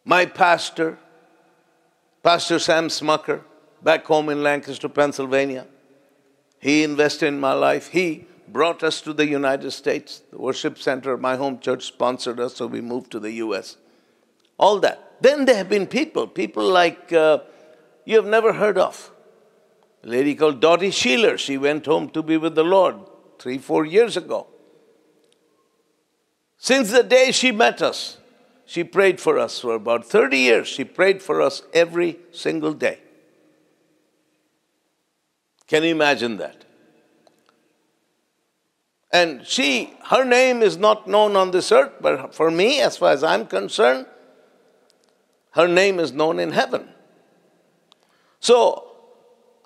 My pastor, Pastor Sam Smucker, back home in Lancaster, Pennsylvania, he invested in my life. He brought us to the United States. The worship center, of my home church, sponsored us, so we moved to the U.S. All that. Then there have been people, people like uh, you have never heard of. A lady called Dottie Sheeler. She went home to be with the Lord three, four years ago. Since the day she met us, she prayed for us for about 30 years. She prayed for us every single day. Can you imagine that? And she, her name is not known on this earth, but for me, as far as I'm concerned, her name is known in heaven. So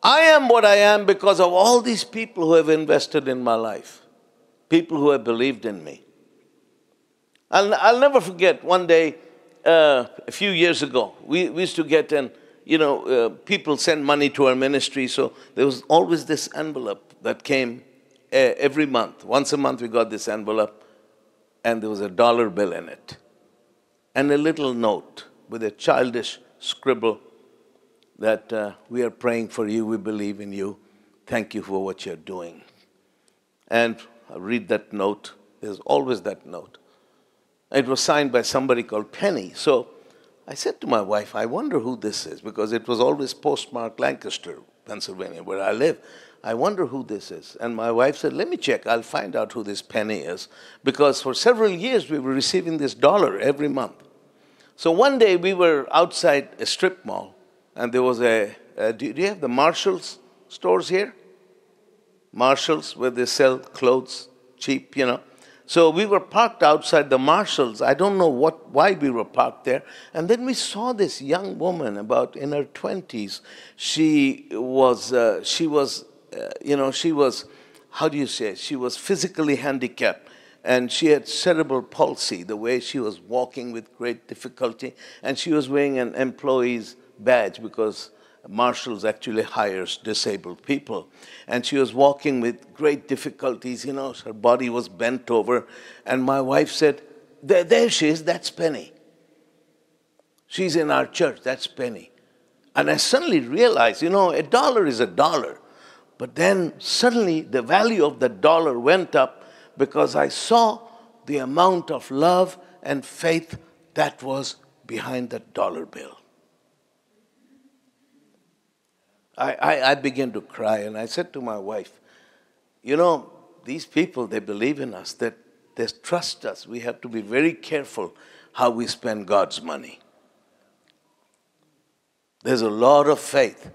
I am what I am because of all these people who have invested in my life, people who have believed in me. I'll, I'll never forget one day, uh, a few years ago, we, we used to get in, you know, uh, people send money to our ministry, so there was always this envelope that came uh, every month. Once a month, we got this envelope, and there was a dollar bill in it, and a little note with a childish scribble that uh, we are praying for you, we believe in you. Thank you for what you're doing. And I read that note. There's always that note. It was signed by somebody called Penny. So I said to my wife, I wonder who this is, because it was always postmarked Lancaster, Pennsylvania, where I live. I wonder who this is. And my wife said, Let me check. I'll find out who this penny is. Because for several years we were receiving this dollar every month. So one day we were outside a strip mall and there was a, a do, do you have the Marshalls stores here? Marshalls, where they sell clothes cheap, you know. So we were parked outside the Marshalls. I don't know what, why we were parked there. And then we saw this young woman, about in her 20s. She was, uh, she was, uh, you know, she was, how do you say, she was physically handicapped. and she had cerebral palsy, the way she was walking with great difficulty, and she was wearing an employee's badge because Marshalls actually hires disabled people. And she was walking with great difficulties, you know, her body was bent over. And my wife said, There, there she is, that's Penny. She's in our church, that's Penny. And I suddenly realized, you know, a dollar is a dollar. But then suddenly the value of the dollar went up because I saw the amount of love and faith that was behind that dollar bill. I, I, I began to cry and I said to my wife, You know, these people, they believe in us, that they trust us. We have to be very careful how we spend God's money. There's a lot of faith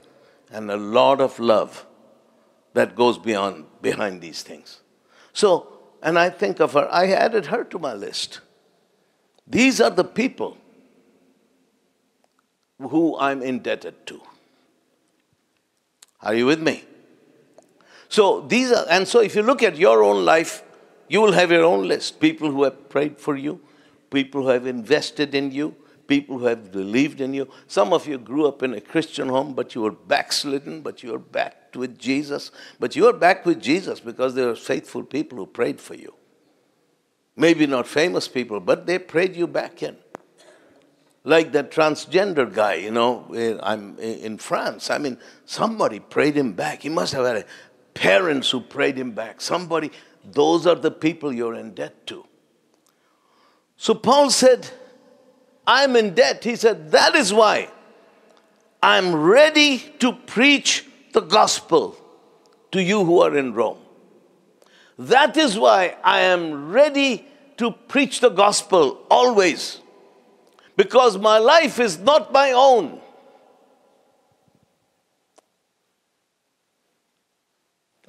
and a lot of love that goes beyond behind these things. So, and I think of her, I added her to my list. These are the people who I'm indebted to. Are you with me? So these are, and so if you look at your own life, you will have your own list. People who have prayed for you, people who have invested in you, people who have believed in you. Some of you grew up in a Christian home, but you were backslidden, but you are back with Jesus. But you are back with Jesus because there are faithful people who prayed for you. Maybe not famous people, but they prayed you back in like that transgender guy, you know, I'm in France. I mean, somebody prayed him back. He must have had parents who prayed him back. Somebody, those are the people you're in debt to. So Paul said, I'm in debt. He said, that is why I'm ready to preach the gospel to you who are in Rome. That is why I am ready to preach the gospel always because my life is not my own.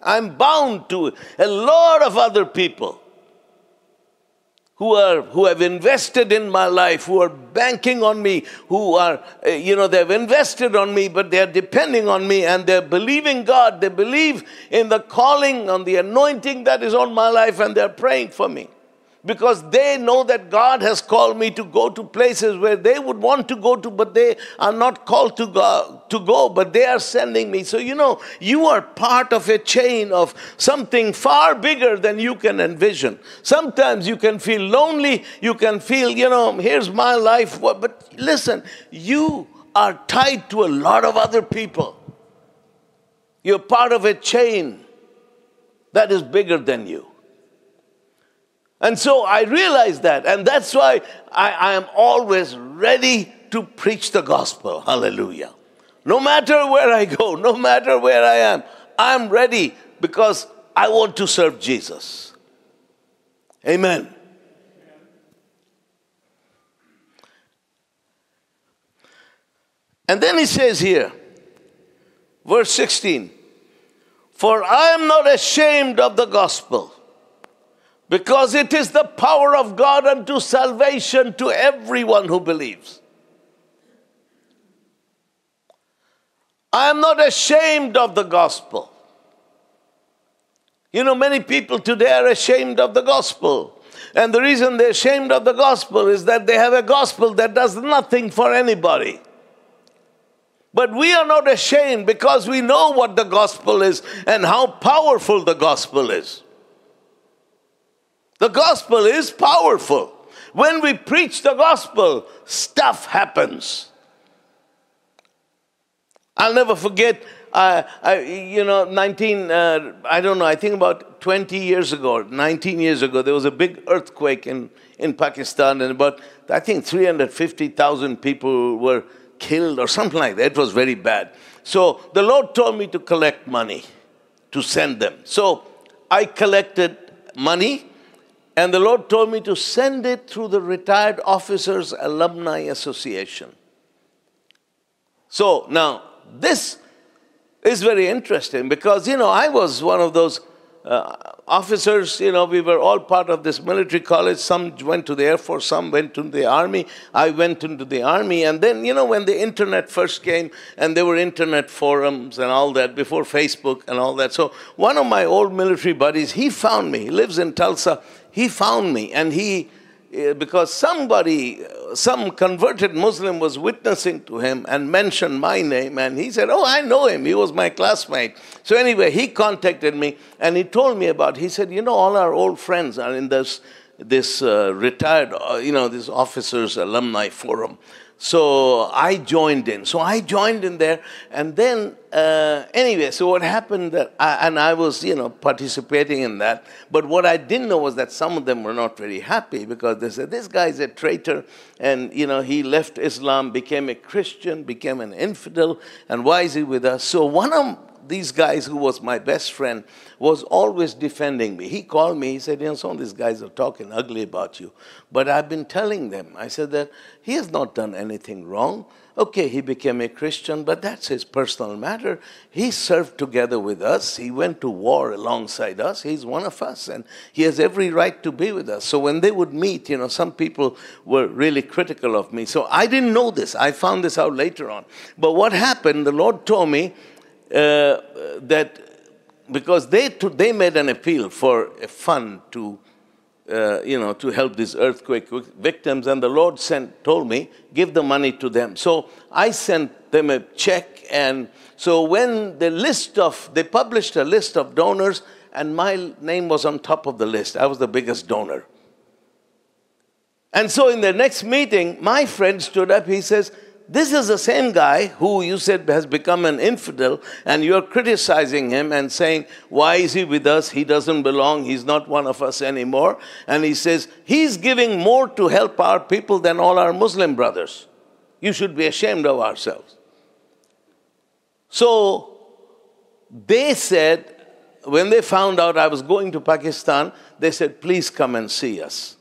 I'm bound to a lot of other people who are who have invested in my life who are banking on me who are eh, you know they've invested on me but they're depending on me and they're believing god they believe in the calling on the anointing that is on my life and they're praying for me because they know that God has called me to go to places where they would want to go to, but they are not called to go, to go, but they are sending me. So, you know, you are part of a chain of something far bigger than you can envision. Sometimes you can feel lonely, you can feel, you know, here's my life. But listen, you are tied to a lot of other people. You're part of a chain that is bigger than you. And so I realized that. And that's why I, I, am always ready to preach the gospel. Hallelujah. No matter where I go, no matter where I am, I'm ready because I want to serve Jesus. Amen. And then he says here, verse 16, For I am not ashamed of the gospel because it is the power of God unto salvation to everyone who believes. I am not ashamed of the gospel. You know, many people today are ashamed of the gospel. And the reason they're ashamed of the gospel is that they have a gospel that does nothing for anybody. But we are not ashamed because we know what the gospel is and how powerful the gospel is. The gospel is powerful. When we preach the gospel, stuff happens. I'll never forget, uh, I, you know, 19, uh, I don't know, I think about 20 years ago, 19 years ago, there was a big earthquake in, in Pakistan, and about, I think, 350,000 people were killed or something like that. It was very bad. So the Lord told me to collect money to send them. So I collected money and the Lord told me to send it through the Retired Officers Alumni Association. So now, this is very interesting because, you know, I was one of those uh, officers, you know, we were all part of this military college. Some went to the Air Force, some went to the Army. I went into the Army. And then, you know, when the internet first came and there were internet forums and all that before Facebook and all that. So one of my old military buddies, he found me. He lives in Tulsa. He found me and he Eh, because somebody, some converted Muslim was witnessing to him and mentioned my name, and he said, Oh, I know him. He was my classmate. So, anyway, he contacted me and he told me about, he said, You know, all our old friends are in this, this uh, retired, uh, you know, this officers' alumni forum. So I joined in. So I joined in there, and then uh, anyway. So what happened that, I, and I was you know participating in that. But what I didn't know was that some of them were not very happy because they said this guy is a traitor, and you know he left Islam, became a Christian, became an infidel, and why is he with us? So one of these guys who was my best friend was always defending me. He called me, he said, You know, some of these guys are talking ugly about you. But I've been telling them, I said that he has not done anything wrong. Okay, he became a Christian, but that's his personal matter. He served together with us. He went to war alongside us. He's one of us, and he has every right to be with us. So when they would meet, you know, some people were really critical of me. So I didn't know this. I found this out later on. But what happened, the Lord told me that because they, they made an appeal for a fund to, uh, you know, to help these earthquake victims, and the Lord sent, told me, give the money to them. So I sent them a check, and so when the list of, they published a list of donors, and my name was on top of the list. I was the biggest donor. And so in the next meeting, my friend stood up, he says, this is the same guy who you said has become an infidel, and you're criticizing him and saying, Why is he with us? He doesn't belong. He's not one of us anymore. And he says, He's giving more to help our people than all our Muslim brothers. You should be ashamed of ourselves. So they said, when they found out I was going to Pakistan, they said, Please come and see us.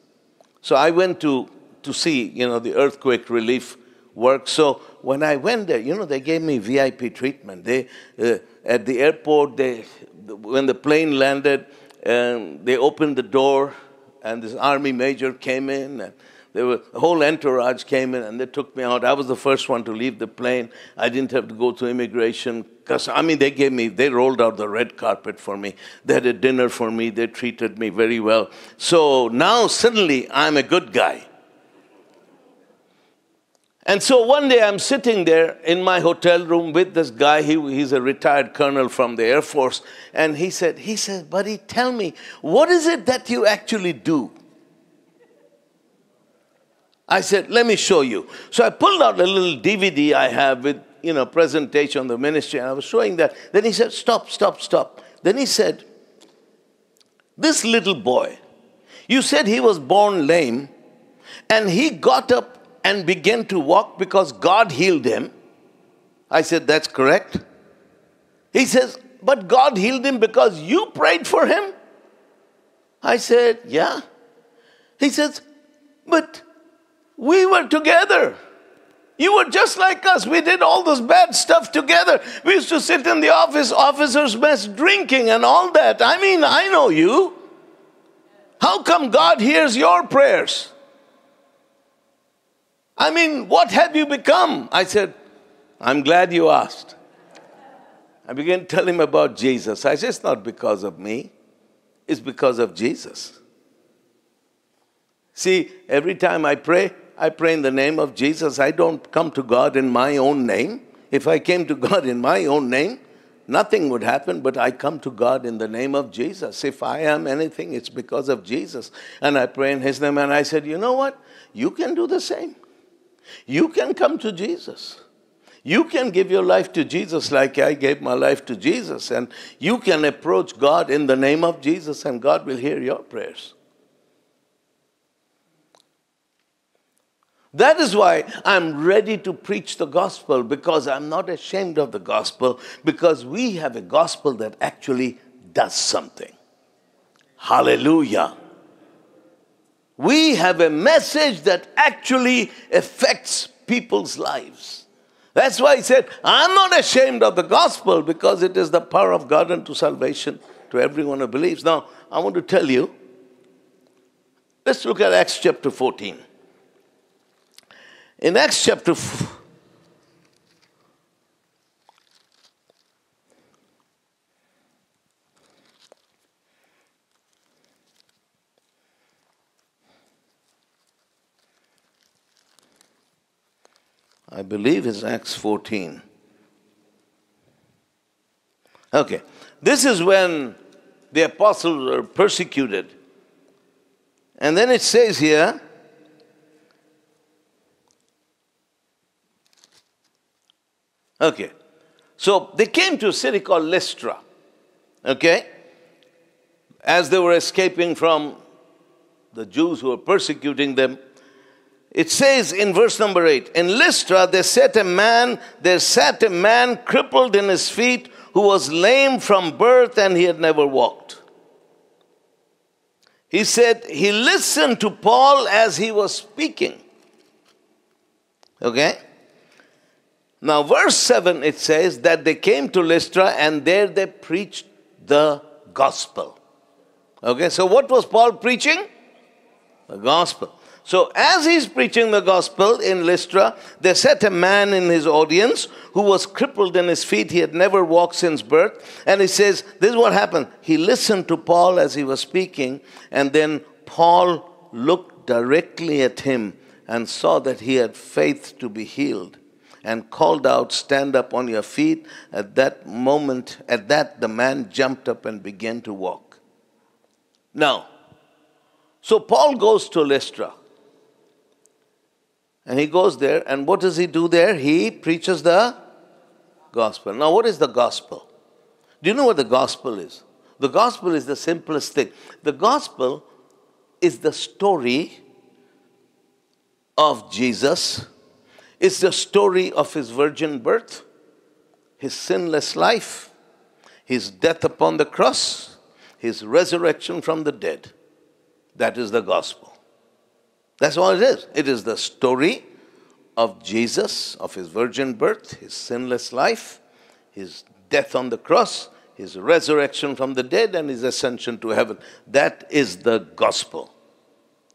So I went to, to see, you know, the earthquake relief work. So when I went there, you know, they gave me VIP treatment. They uh, at the airport, they when the plane landed, um, they opened the door, and this army major came in, and there were a whole entourage came in, and they took me out. I was the first one to leave the plane. I didn't have to go to immigration. Cause I mean, they gave me, they rolled out the red carpet for me. They had a dinner for me. They treated me very well. So now suddenly I'm a good guy. And so one day I'm sitting there in my hotel room with this guy. He, he's a retired colonel from the Air Force. And he said, he said, buddy, tell me, what is it that you actually do? I said, let me show you. So I pulled out a little DVD I have with, you know, presentation on the ministry, and I was showing that. Then he said, stop, stop, stop. Then he said, this little boy, you said he was born lame, and he got up and began to walk because God healed him. I said, That's correct. He says, But God healed him because you prayed for him? I said, Yeah. He says, But we were together. You were just like us. We did all this bad stuff together. We used to sit in the office, officers' mess, drinking and all that. I mean, I know you. How come God hears your prayers? I mean, what have you become? I said, I'm glad you asked. I began to tell him about Jesus. I said, It's not because of me, it's because of Jesus. See, every time I pray, I pray in the name of Jesus. I don't come to God in my own name. If I came to God in my own name, nothing would happen, but I come to God in the name of Jesus. If I am anything, it's because of Jesus. And I pray in His name, and I said, You know what? You can do the same. You can come to Jesus. You can give your life to Jesus like I gave my life to Jesus, and you can approach God in the name of Jesus, and God will hear your prayers. That is why I'm ready to preach the gospel because I'm not ashamed of the gospel because we have a gospel that actually does something. Hallelujah we have a message that actually affects people's lives. That's why he said, I'm not ashamed of the gospel because it is the power of God unto salvation to everyone who believes. Now, I want to tell you, let's look at Acts chapter 14. In Acts chapter f- I believe it's Acts 14. Okay. This is when the apostles were persecuted. And then it says here, okay. So they came to a city called Lystra. Okay? As they were escaping from the Jews who were persecuting them. It says in verse number 8, in Lystra there sat a man, there sat a man crippled in his feet who was lame from birth and he had never walked. He said he listened to Paul as he was speaking. Okay? Now, verse 7 it says that they came to Lystra and there they preached the gospel. Okay, so what was Paul preaching? The gospel. So, as he's preaching the gospel in Lystra, there sat a man in his audience who was crippled in his feet. He had never walked since birth. And he says, This is what happened. He listened to Paul as he was speaking, and then Paul looked directly at him and saw that he had faith to be healed and called out, Stand up on your feet. At that moment, at that, the man jumped up and began to walk. Now, so Paul goes to Lystra. And he goes there, and what does he do there? He preaches the gospel. Now, what is the gospel? Do you know what the gospel is? The gospel is the simplest thing. The gospel is the story of Jesus, it's the story of his virgin birth, his sinless life, his death upon the cross, his resurrection from the dead. That is the gospel. That's all it is. It is the story of Jesus, of his virgin birth, his sinless life, his death on the cross, his resurrection from the dead, and his ascension to heaven. That is the gospel.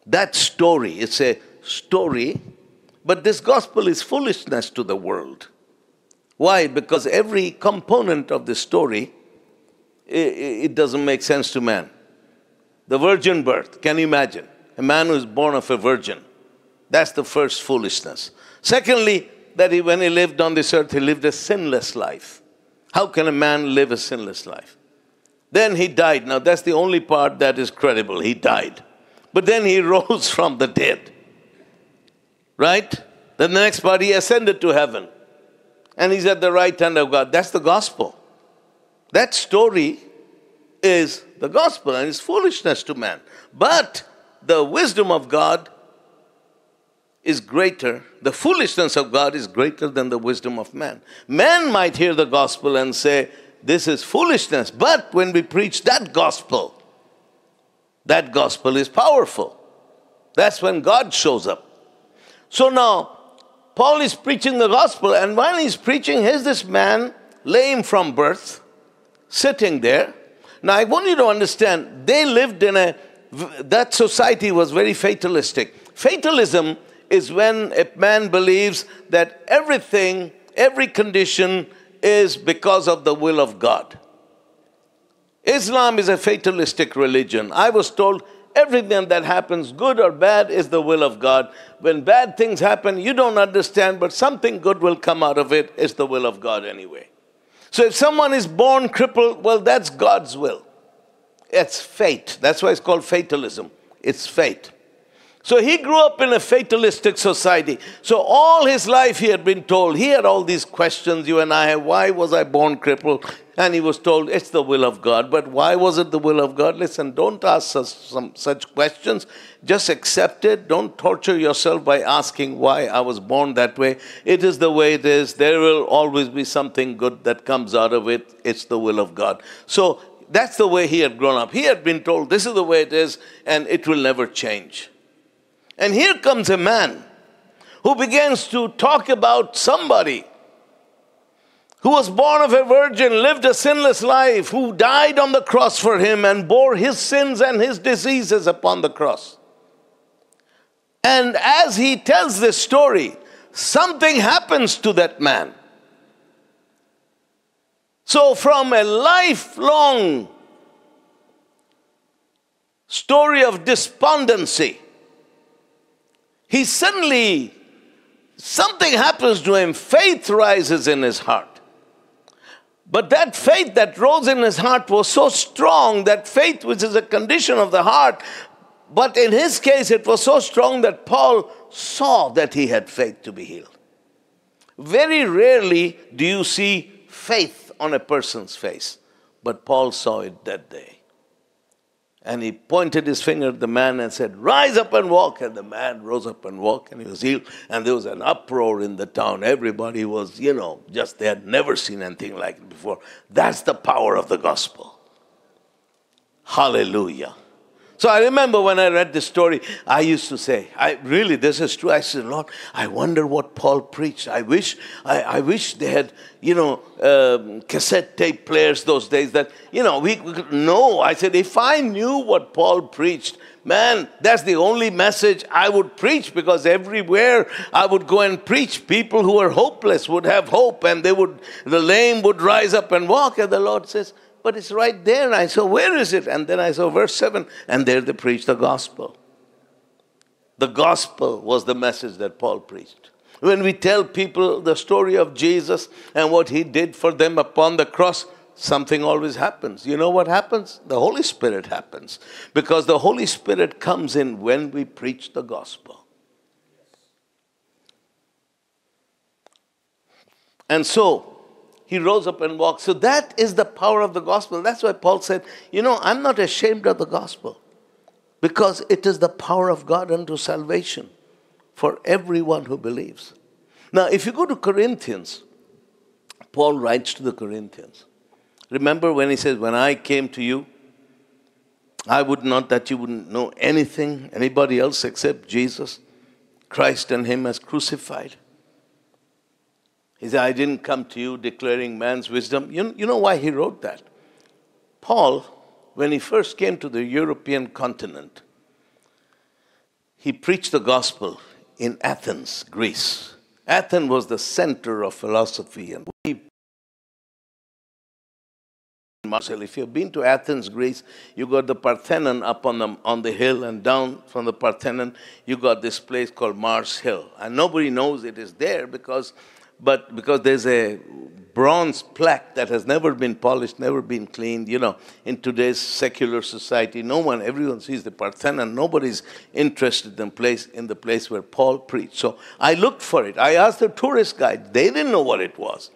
That story, it's a story, but this gospel is foolishness to the world. Why? Because every component of the story, it doesn't make sense to man. The virgin birth, can you imagine? A man who is born of a virgin. That's the first foolishness. Secondly, that he, when he lived on this earth, he lived a sinless life. How can a man live a sinless life? Then he died. Now, that's the only part that is credible. He died. But then he rose from the dead. Right? Then the next part, he ascended to heaven. And he's at the right hand of God. That's the gospel. That story is the gospel and it's foolishness to man. But the wisdom of God is greater, the foolishness of God is greater than the wisdom of man. Man might hear the gospel and say, This is foolishness, but when we preach that gospel, that gospel is powerful. That's when God shows up. So now, Paul is preaching the gospel, and while he's preaching, here's this man, lame from birth, sitting there. Now, I want you to understand, they lived in a that society was very fatalistic. Fatalism is when a man believes that everything, every condition is because of the will of God. Islam is a fatalistic religion. I was told everything that happens, good or bad, is the will of God. When bad things happen, you don't understand, but something good will come out of it. It's the will of God anyway. So if someone is born crippled, well, that's God's will. It's fate. That's why it's called fatalism. It's fate. So he grew up in a fatalistic society. So all his life he had been told, he had all these questions you and I have. Why was I born crippled? And he was told, it's the will of God. But why was it the will of God? Listen, don't ask us some, such questions. Just accept it. Don't torture yourself by asking why I was born that way. It is the way it is. There will always be something good that comes out of it. It's the will of God. So that's the way he had grown up. He had been told, this is the way it is, and it will never change. And here comes a man who begins to talk about somebody who was born of a virgin, lived a sinless life, who died on the cross for him and bore his sins and his diseases upon the cross. And as he tells this story, something happens to that man. So, from a lifelong story of despondency, he suddenly, something happens to him, faith rises in his heart. But that faith that rose in his heart was so strong, that faith, which is a condition of the heart, but in his case, it was so strong that Paul saw that he had faith to be healed. Very rarely do you see faith on a person's face, but Paul saw it that day. And he pointed his finger at the man and said, Rise up and walk. And the man rose up and walked, and he was healed. And there was an uproar in the town. Everybody was, you know, just they had never seen anything like it before. That's the power of the gospel. Hallelujah. So I remember when I read this story, I used to say, I really, this is true. I said, Lord, I wonder what Paul preached. I wish, I, I wish they had, you know, um, cassette tape players those days that, you know, we, we could know. I said, if I knew what Paul preached, man, that's the only message I would preach because everywhere I would go and preach, people who are hopeless would have hope and they would, the lame would rise up and walk. And the Lord says, but it's right there. I saw, where is it? And then I saw verse 7, and there they preached the gospel. The gospel was the message that Paul preached. When we tell people the story of Jesus and what he did for them upon the cross, something always happens. You know what happens? The Holy Spirit happens. Because the Holy Spirit comes in when we preach the gospel. And so, he rose up and walked. So that is the power of the gospel. That's why Paul said, You know, I'm not ashamed of the gospel because it is the power of God unto salvation for everyone who believes. Now, if you go to Corinthians, Paul writes to the Corinthians. Remember when he says, When I came to you, I would not that you wouldn't know anything, anybody else except Jesus, Christ and Him as crucified. He said, I didn't come to you declaring man's wisdom. You, you know why he wrote that? Paul, when he first came to the European continent, he preached the gospel in Athens, Greece. Athens was the center of philosophy and Marcel, if you've been to Athens, Greece, you got the Parthenon up on the, on the hill, and down from the Parthenon, you got this place called Mars Hill. And nobody knows it is there because but because there's a bronze plaque that has never been polished, never been cleaned, you know, in today's secular society, no one, everyone sees the Parthenon, nobody's interested in place in the place where Paul preached. So I looked for it. I asked the tourist guide, they didn't know what it was.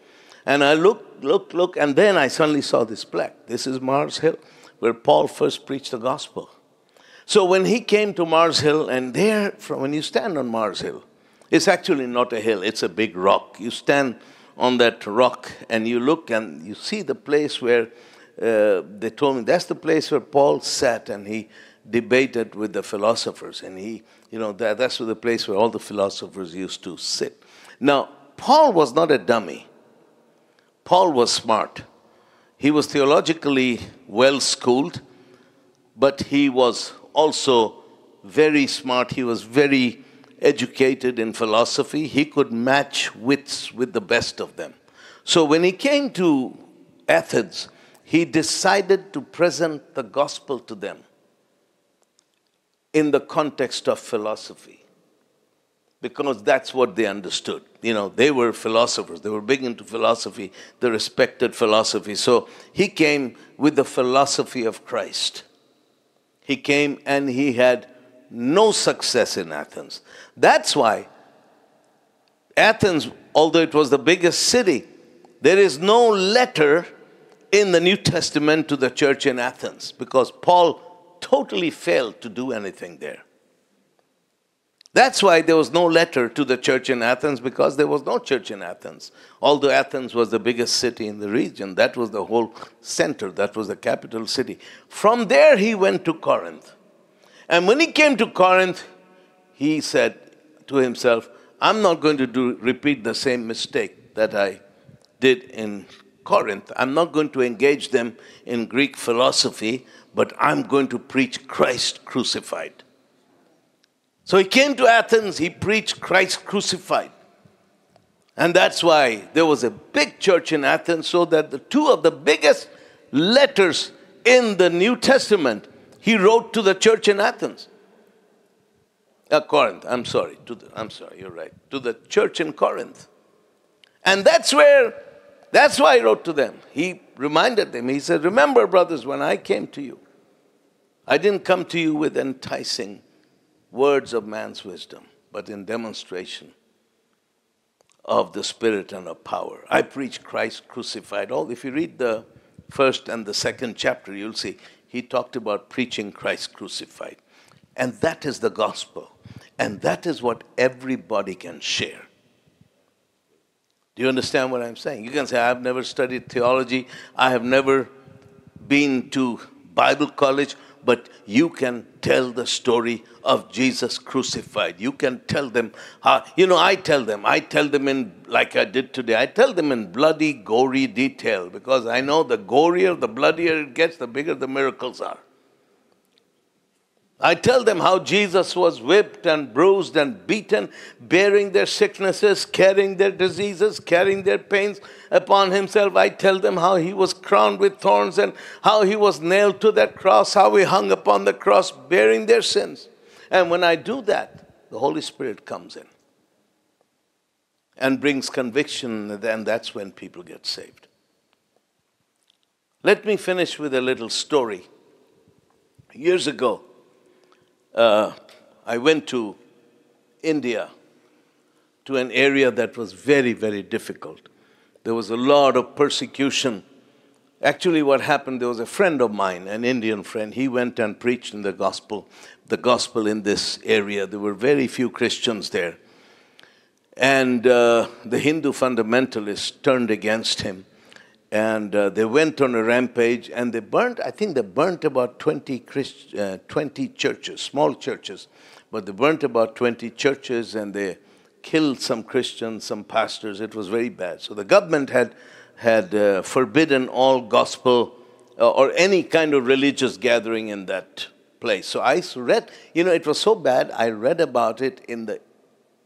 And I looked, looked, looked, and then I suddenly saw this plaque. This is Mars Hill, where Paul first preached the gospel. So when he came to Mars Hill, and there, from when you stand on Mars Hill, it's actually not a hill, it's a big rock. You stand on that rock and you look and you see the place where uh, they told me that's the place where Paul sat and he debated with the philosophers. And he, you know, that, that's the place where all the philosophers used to sit. Now, Paul was not a dummy, Paul was smart. He was theologically well schooled, but he was also very smart. He was very educated in philosophy, he could match wits with the best of them. So when he came to Athens, he decided to present the gospel to them in the context of philosophy because that's what they understood. You know, they were philosophers, they were big into philosophy, they respected philosophy. So he came with the philosophy of Christ. He came and he had no success in Athens. That's why Athens, although it was the biggest city, there is no letter in the New Testament to the church in Athens because Paul totally failed to do anything there. That's why there was no letter to the church in Athens because there was no church in Athens. Although Athens was the biggest city in the region, that was the whole center, that was the capital city. From there, he went to Corinth. And when he came to Corinth, he said to himself, I'm not going to do, repeat the same mistake that I did in Corinth. I'm not going to engage them in Greek philosophy, but I'm going to preach Christ crucified. So he came to Athens, he preached Christ crucified. And that's why there was a big church in Athens, so that the two of the biggest letters in the New Testament he wrote to the church in Athens. Uh, Corinth, I'm sorry, to the, I'm sorry, you're right, to the church in Corinth. And that's where, that's why he wrote to them. He reminded them, he said, Remember, brothers, when I came to you, I didn't come to you with enticing words of man's wisdom, but in demonstration of the Spirit and of power. I preach Christ crucified. All if you read the first and the second chapter, you'll see he talked about preaching Christ crucified. And that is the gospel. And that is what everybody can share. Do you understand what I'm saying? You can say, I've never studied theology, I have never been to Bible college, but you can tell the story of Jesus crucified. You can tell them how, you know, I tell them, I tell them in, like I did today, I tell them in bloody, gory detail because I know the gorier, the bloodier it gets, the bigger the miracles are. I tell them how Jesus was whipped and bruised and beaten, bearing their sicknesses, carrying their diseases, carrying their pains upon himself. I tell them how he was crowned with thorns and how he was nailed to that cross, how he hung upon the cross, bearing their sins. And when I do that, the Holy Spirit comes in and brings conviction, and that's when people get saved. Let me finish with a little story. Years ago, uh, I went to India, to an area that was very, very difficult. There was a lot of persecution. Actually, what happened, there was a friend of mine, an Indian friend, he went and preached in the gospel, the gospel in this area. There were very few Christians there. And uh, the Hindu fundamentalists turned against him and uh, they went on a rampage and they burnt, I think they burnt about 20, Christ, uh, 20 churches, small churches, but they burnt about 20 churches and they killed some Christians, some pastors. It was very bad. So the government had, had uh, forbidden all gospel uh, or any kind of religious gathering in that place. So I read, you know, it was so bad, I read about it in the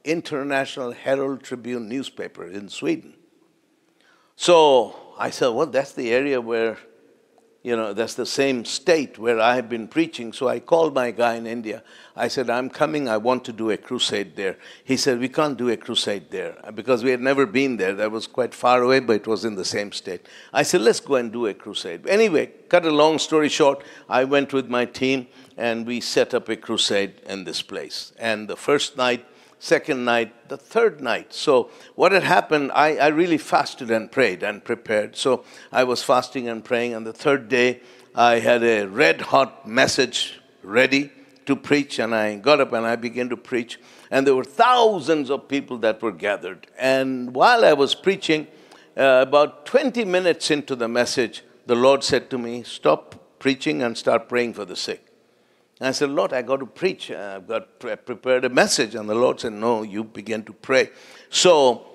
International Herald Tribune newspaper in Sweden. So I said, well, that's the area where, you know, that's the same state where I have been preaching. So I called my guy in India. I said, I'm coming. I want to do a crusade there. He said, we can't do a crusade there because we had never been there. That was quite far away, but it was in the same state. I said, let's go and do a crusade. Anyway, cut a long story short, I went with my team and we set up a crusade in this place. And the first night, second night, the third night. So, what had happened, I, I really fasted and prayed and prepared. So, I was fasting and praying. And the third day, I had a red hot message ready to preach. And I got up and I began to preach. And there were thousands of people that were gathered. And while I was preaching, uh, about 20 minutes into the message, the Lord said to me, Stop preaching and start praying for the sick. I said, Lord, I got to preach. Uh, I've got pre- prepared a message. And the Lord said, No, you begin to pray. So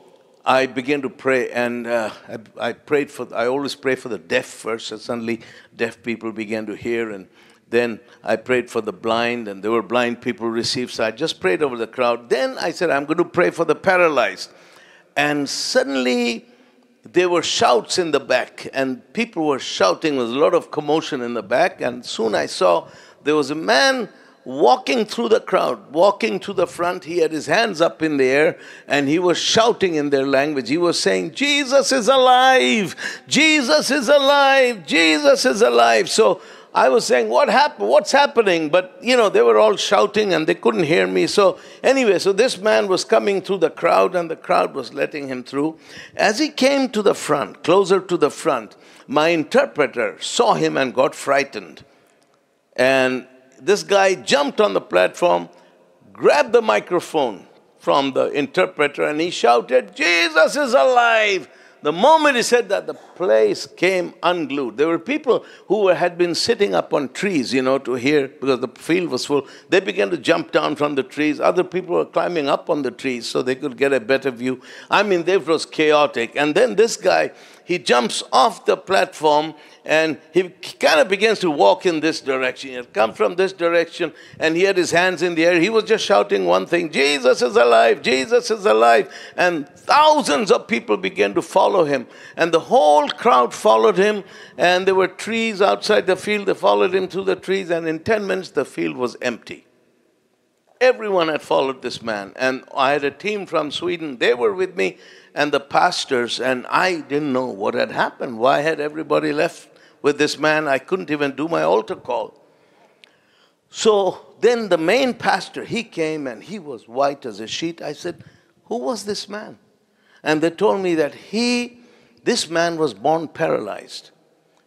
I began to pray, and uh, I, I, prayed for. I always pray for the deaf first. And suddenly, deaf people began to hear, and then I prayed for the blind, and there were blind people received. So I just prayed over the crowd. Then I said, I'm going to pray for the paralyzed, and suddenly there were shouts in the back, and people were shouting. There was a lot of commotion in the back, and soon I saw there was a man walking through the crowd, walking to the front. He had his hands up in the air and he was shouting in their language. He was saying, Jesus is alive! Jesus is alive! Jesus is alive! So I was saying, What happened? What's happening? But you know, they were all shouting and they couldn't hear me. So, anyway, so this man was coming through the crowd and the crowd was letting him through. As he came to the front, closer to the front, my interpreter saw him and got frightened. And this guy jumped on the platform, grabbed the microphone from the interpreter, and he shouted, Jesus is alive! The moment he said that, the place came unglued. There were people who had been sitting up on trees, you know, to hear because the field was full. They began to jump down from the trees. Other people were climbing up on the trees so they could get a better view. I mean, it was chaotic. And then this guy, he jumps off the platform and he kind of begins to walk in this direction. He had come from this direction and he had his hands in the air. He was just shouting one thing Jesus is alive, Jesus is alive. And thousands of people began to follow him. And the whole crowd followed him. And there were trees outside the field. They followed him through the trees. And in 10 minutes, the field was empty. Everyone had followed this man. And I had a team from Sweden. They were with me and the pastors, and I didn't know what had happened. Why had everybody left with this man? I couldn't even do my altar call. So then the main pastor, he came and he was white as a sheet. I said, Who was this man? And they told me that he, this man was born paralyzed.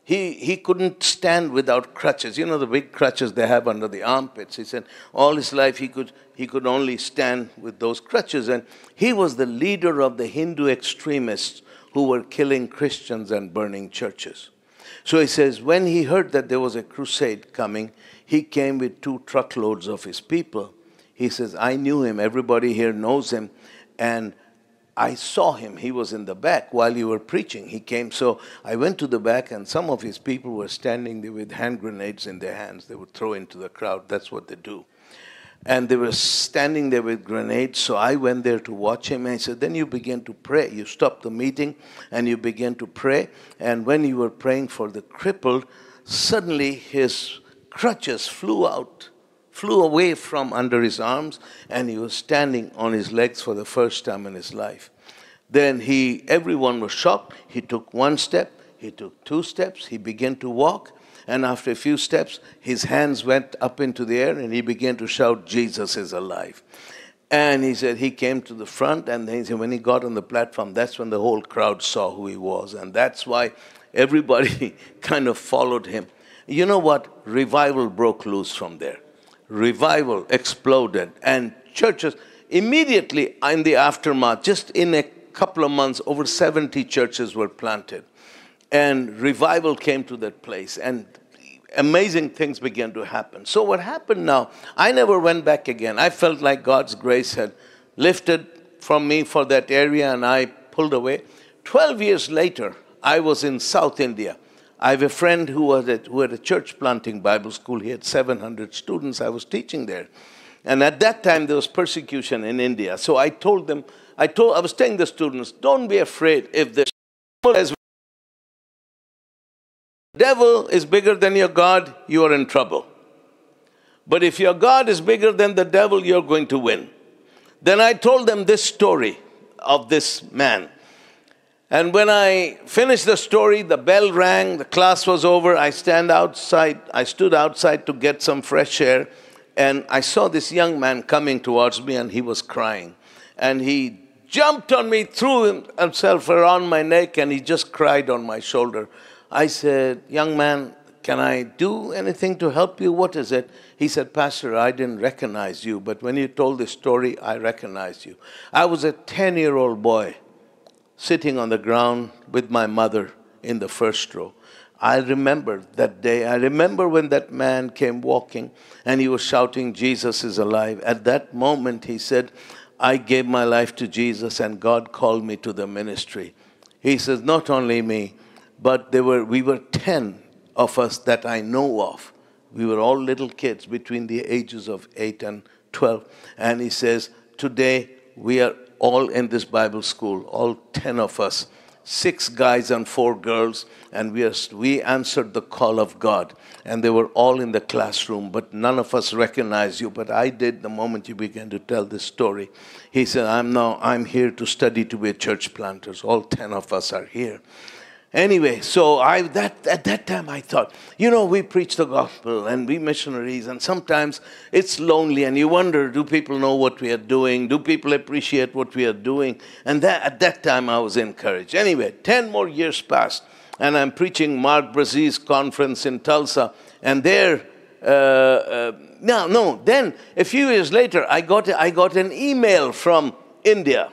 He, he couldn't stand without crutches. You know the big crutches they have under the armpits. He said all his life he could, he could only stand with those crutches. And he was the leader of the Hindu extremists who were killing Christians and burning churches. So he says, when he heard that there was a crusade coming, he came with two truckloads of his people. He says, I knew him, everybody here knows him, and I saw him. He was in the back while you were preaching. He came. So I went to the back, and some of his people were standing there with hand grenades in their hands. They would throw into the crowd. That's what they do. And they were standing there with grenades. So I went there to watch him. And I said, Then you begin to pray. You stop the meeting and you begin to pray. And when you were praying for the crippled, suddenly his crutches flew out flew away from under his arms, and he was standing on his legs for the first time in his life. Then he, everyone was shocked. He took one step, he took two steps, he began to walk, and after a few steps, his hands went up into the air, and he began to shout, Jesus is alive. And he said he came to the front, and then he said when he got on the platform, that's when the whole crowd saw who he was. And that's why everybody kind of followed him. You know what? Revival broke loose from there revival exploded, and churches immediately in the aftermath, just in a couple of months, over 70 churches were planted. And revival came to that place, and amazing things began to happen. So, what happened now, I never went back again. I felt like God's grace had lifted from me for that area, and I pulled away. 12 years later, I was in South India I have a friend who, was at, who had a church planting Bible school. He had 700 students. I was teaching there. And at that time, there was persecution in India. So I told them, I, told, I was telling the students, don't be afraid if the devil is bigger than your God, you are in trouble. But if your God is bigger than the devil, you're going to win. Then I told them this story of this man. And when I finished the story, the bell rang, the class was over. I stand outside, I stood outside to get some fresh air, and I saw this young man coming towards me, and he was crying. And he jumped on me, threw himself around my neck, and he just cried on my shoulder. I said, Young man, can I do anything to help you? What is it? He said, Pastor, I didn't recognize you, but when you told this story, I recognized you. I was a 10 year old boy sitting on the ground with my mother in the first row. I remember that day. I remember when that man came walking and he was shouting, Jesus is alive. At that moment, he said, I gave my life to Jesus and God called me to the ministry. He says, Not only me, but there were, we were 10 of us that I know of. We were all little kids between the ages of 8 and 12. And he says, Today we are all in this Bible school, all 10 of us, six guys and four girls, and we, are, we answered the call of God. And they were all in the classroom, but none of us recognized you. But I did the moment you began to tell this story. He said, I'm now, I'm here to study to be a church planters. All 10 of us are here. Anyway, so I that at that time I thought, you know, we preach the gospel and we missionaries, and sometimes it's lonely, and you wonder, do people know what we are doing? Do people appreciate what we are doing? And that at that time I was encouraged. Anyway, ten more years passed, and I'm preaching Mark Brazee's conference in Tulsa, and there. Uh, uh, no, no. Then a few years later, I got I got an email from India,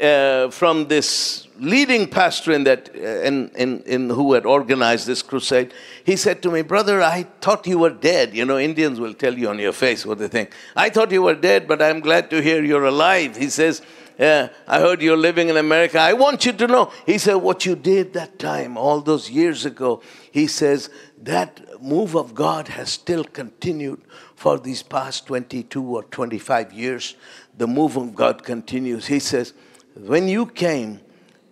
uh, from this leading pastor in that, uh, in, in, in who had organized this crusade, he said to me, Brother, I thought you were dead. You know, Indians will tell you on your face what they think. I thought you were dead, but I'm glad to hear you're alive. He says, yeah, I heard you're living in America. I want you to know. He said, What you did that time, all those years ago, he says, that move of God has still continued for these past 22 or 25 years. The move of God continues. He says, When you came,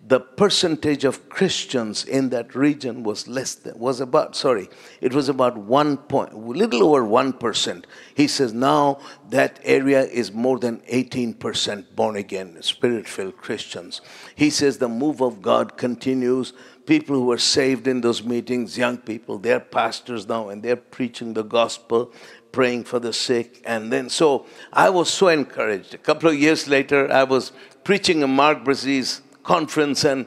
the percentage of Christians in that region was less than, was about, sorry, it was about one point, little over 1%. He says now that area is more than 18% born again, spirit filled Christians. He says the move of God continues. People who are saved in those meetings, young people, they're pastors now and they're preaching the gospel praying for the sick. And then, so I was so encouraged. A couple of years later, I was preaching in Mark Brazee's conference and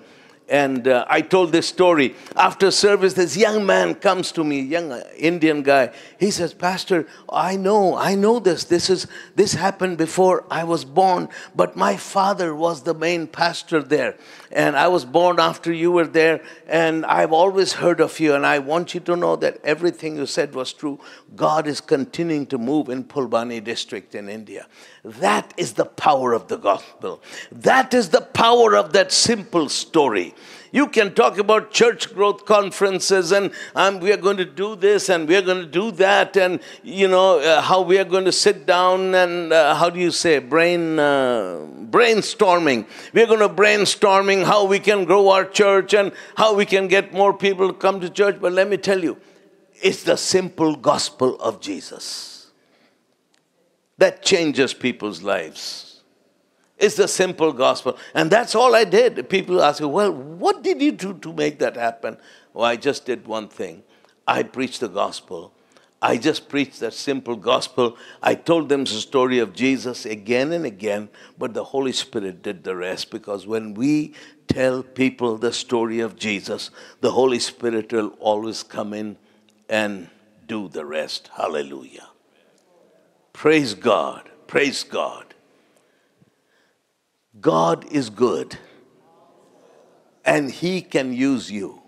and uh, I told this story. After service, this young man comes to me, young uh, Indian guy. He says, "Pastor, I know, I know this. This is this happened before I was born, but my father was the main pastor there, and I was born after you were there, and I've always heard of you, and I want you to know that everything you said was true. God is continuing to move in Phulbani district in India. That is the power of the gospel. That is the power of that simple story. You can talk about church growth conferences and um, we are going to do this and we are going to do that and you know uh, how we are going to sit down and uh, how do you say brain uh, brainstorming. We are going to brainstorming how we can grow our church and how we can get more people to come to church. But let me tell you, it's the simple gospel of Jesus that changes people's lives. It's the simple gospel. And that's all I did. People ask, me, well, what did you do to make that happen? Well, I just did one thing. I preached the gospel. I just preached that simple gospel. I told them the story of Jesus again and again, but the Holy Spirit did the rest because when we tell people the story of Jesus, the Holy Spirit will always come in and do the rest. Hallelujah. Praise God. Praise God. God is good and He can use you.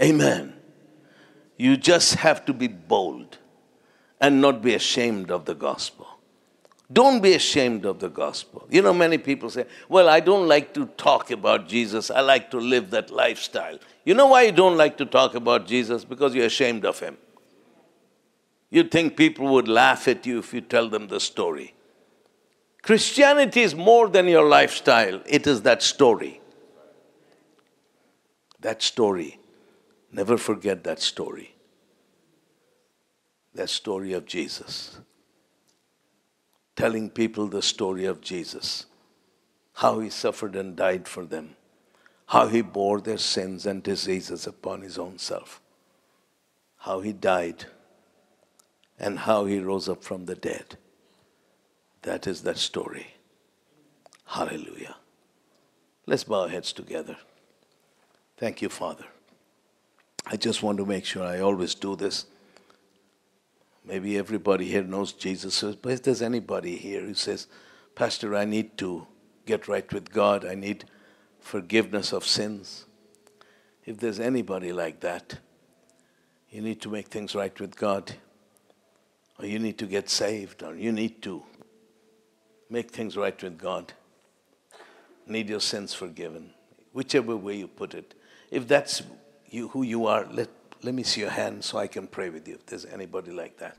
Amen. You just have to be bold and not be ashamed of the gospel. Don't be ashamed of the gospel. You know, many people say, Well, I don't like to talk about Jesus. I like to live that lifestyle. You know why you don't like to talk about Jesus? Because you're ashamed of Him. You think people would laugh at you if you tell them the story. Christianity is more than your lifestyle, it is that story. That story. Never forget that story. That story of Jesus. Telling people the story of Jesus. How he suffered and died for them. How he bore their sins and diseases upon his own self. How he died. And how he rose up from the dead. That is that story. Hallelujah. Let's bow our heads together. Thank you, Father. I just want to make sure I always do this. Maybe everybody here knows Jesus, but if there's anybody here who says, Pastor, I need to get right with God, I need forgiveness of sins. If there's anybody like that, you need to make things right with God, or you need to get saved, or you need to make things right with God, need your sins forgiven, whichever way you put it. If that's you, who you are, let, let me see your hand so I can pray with you if there's anybody like that.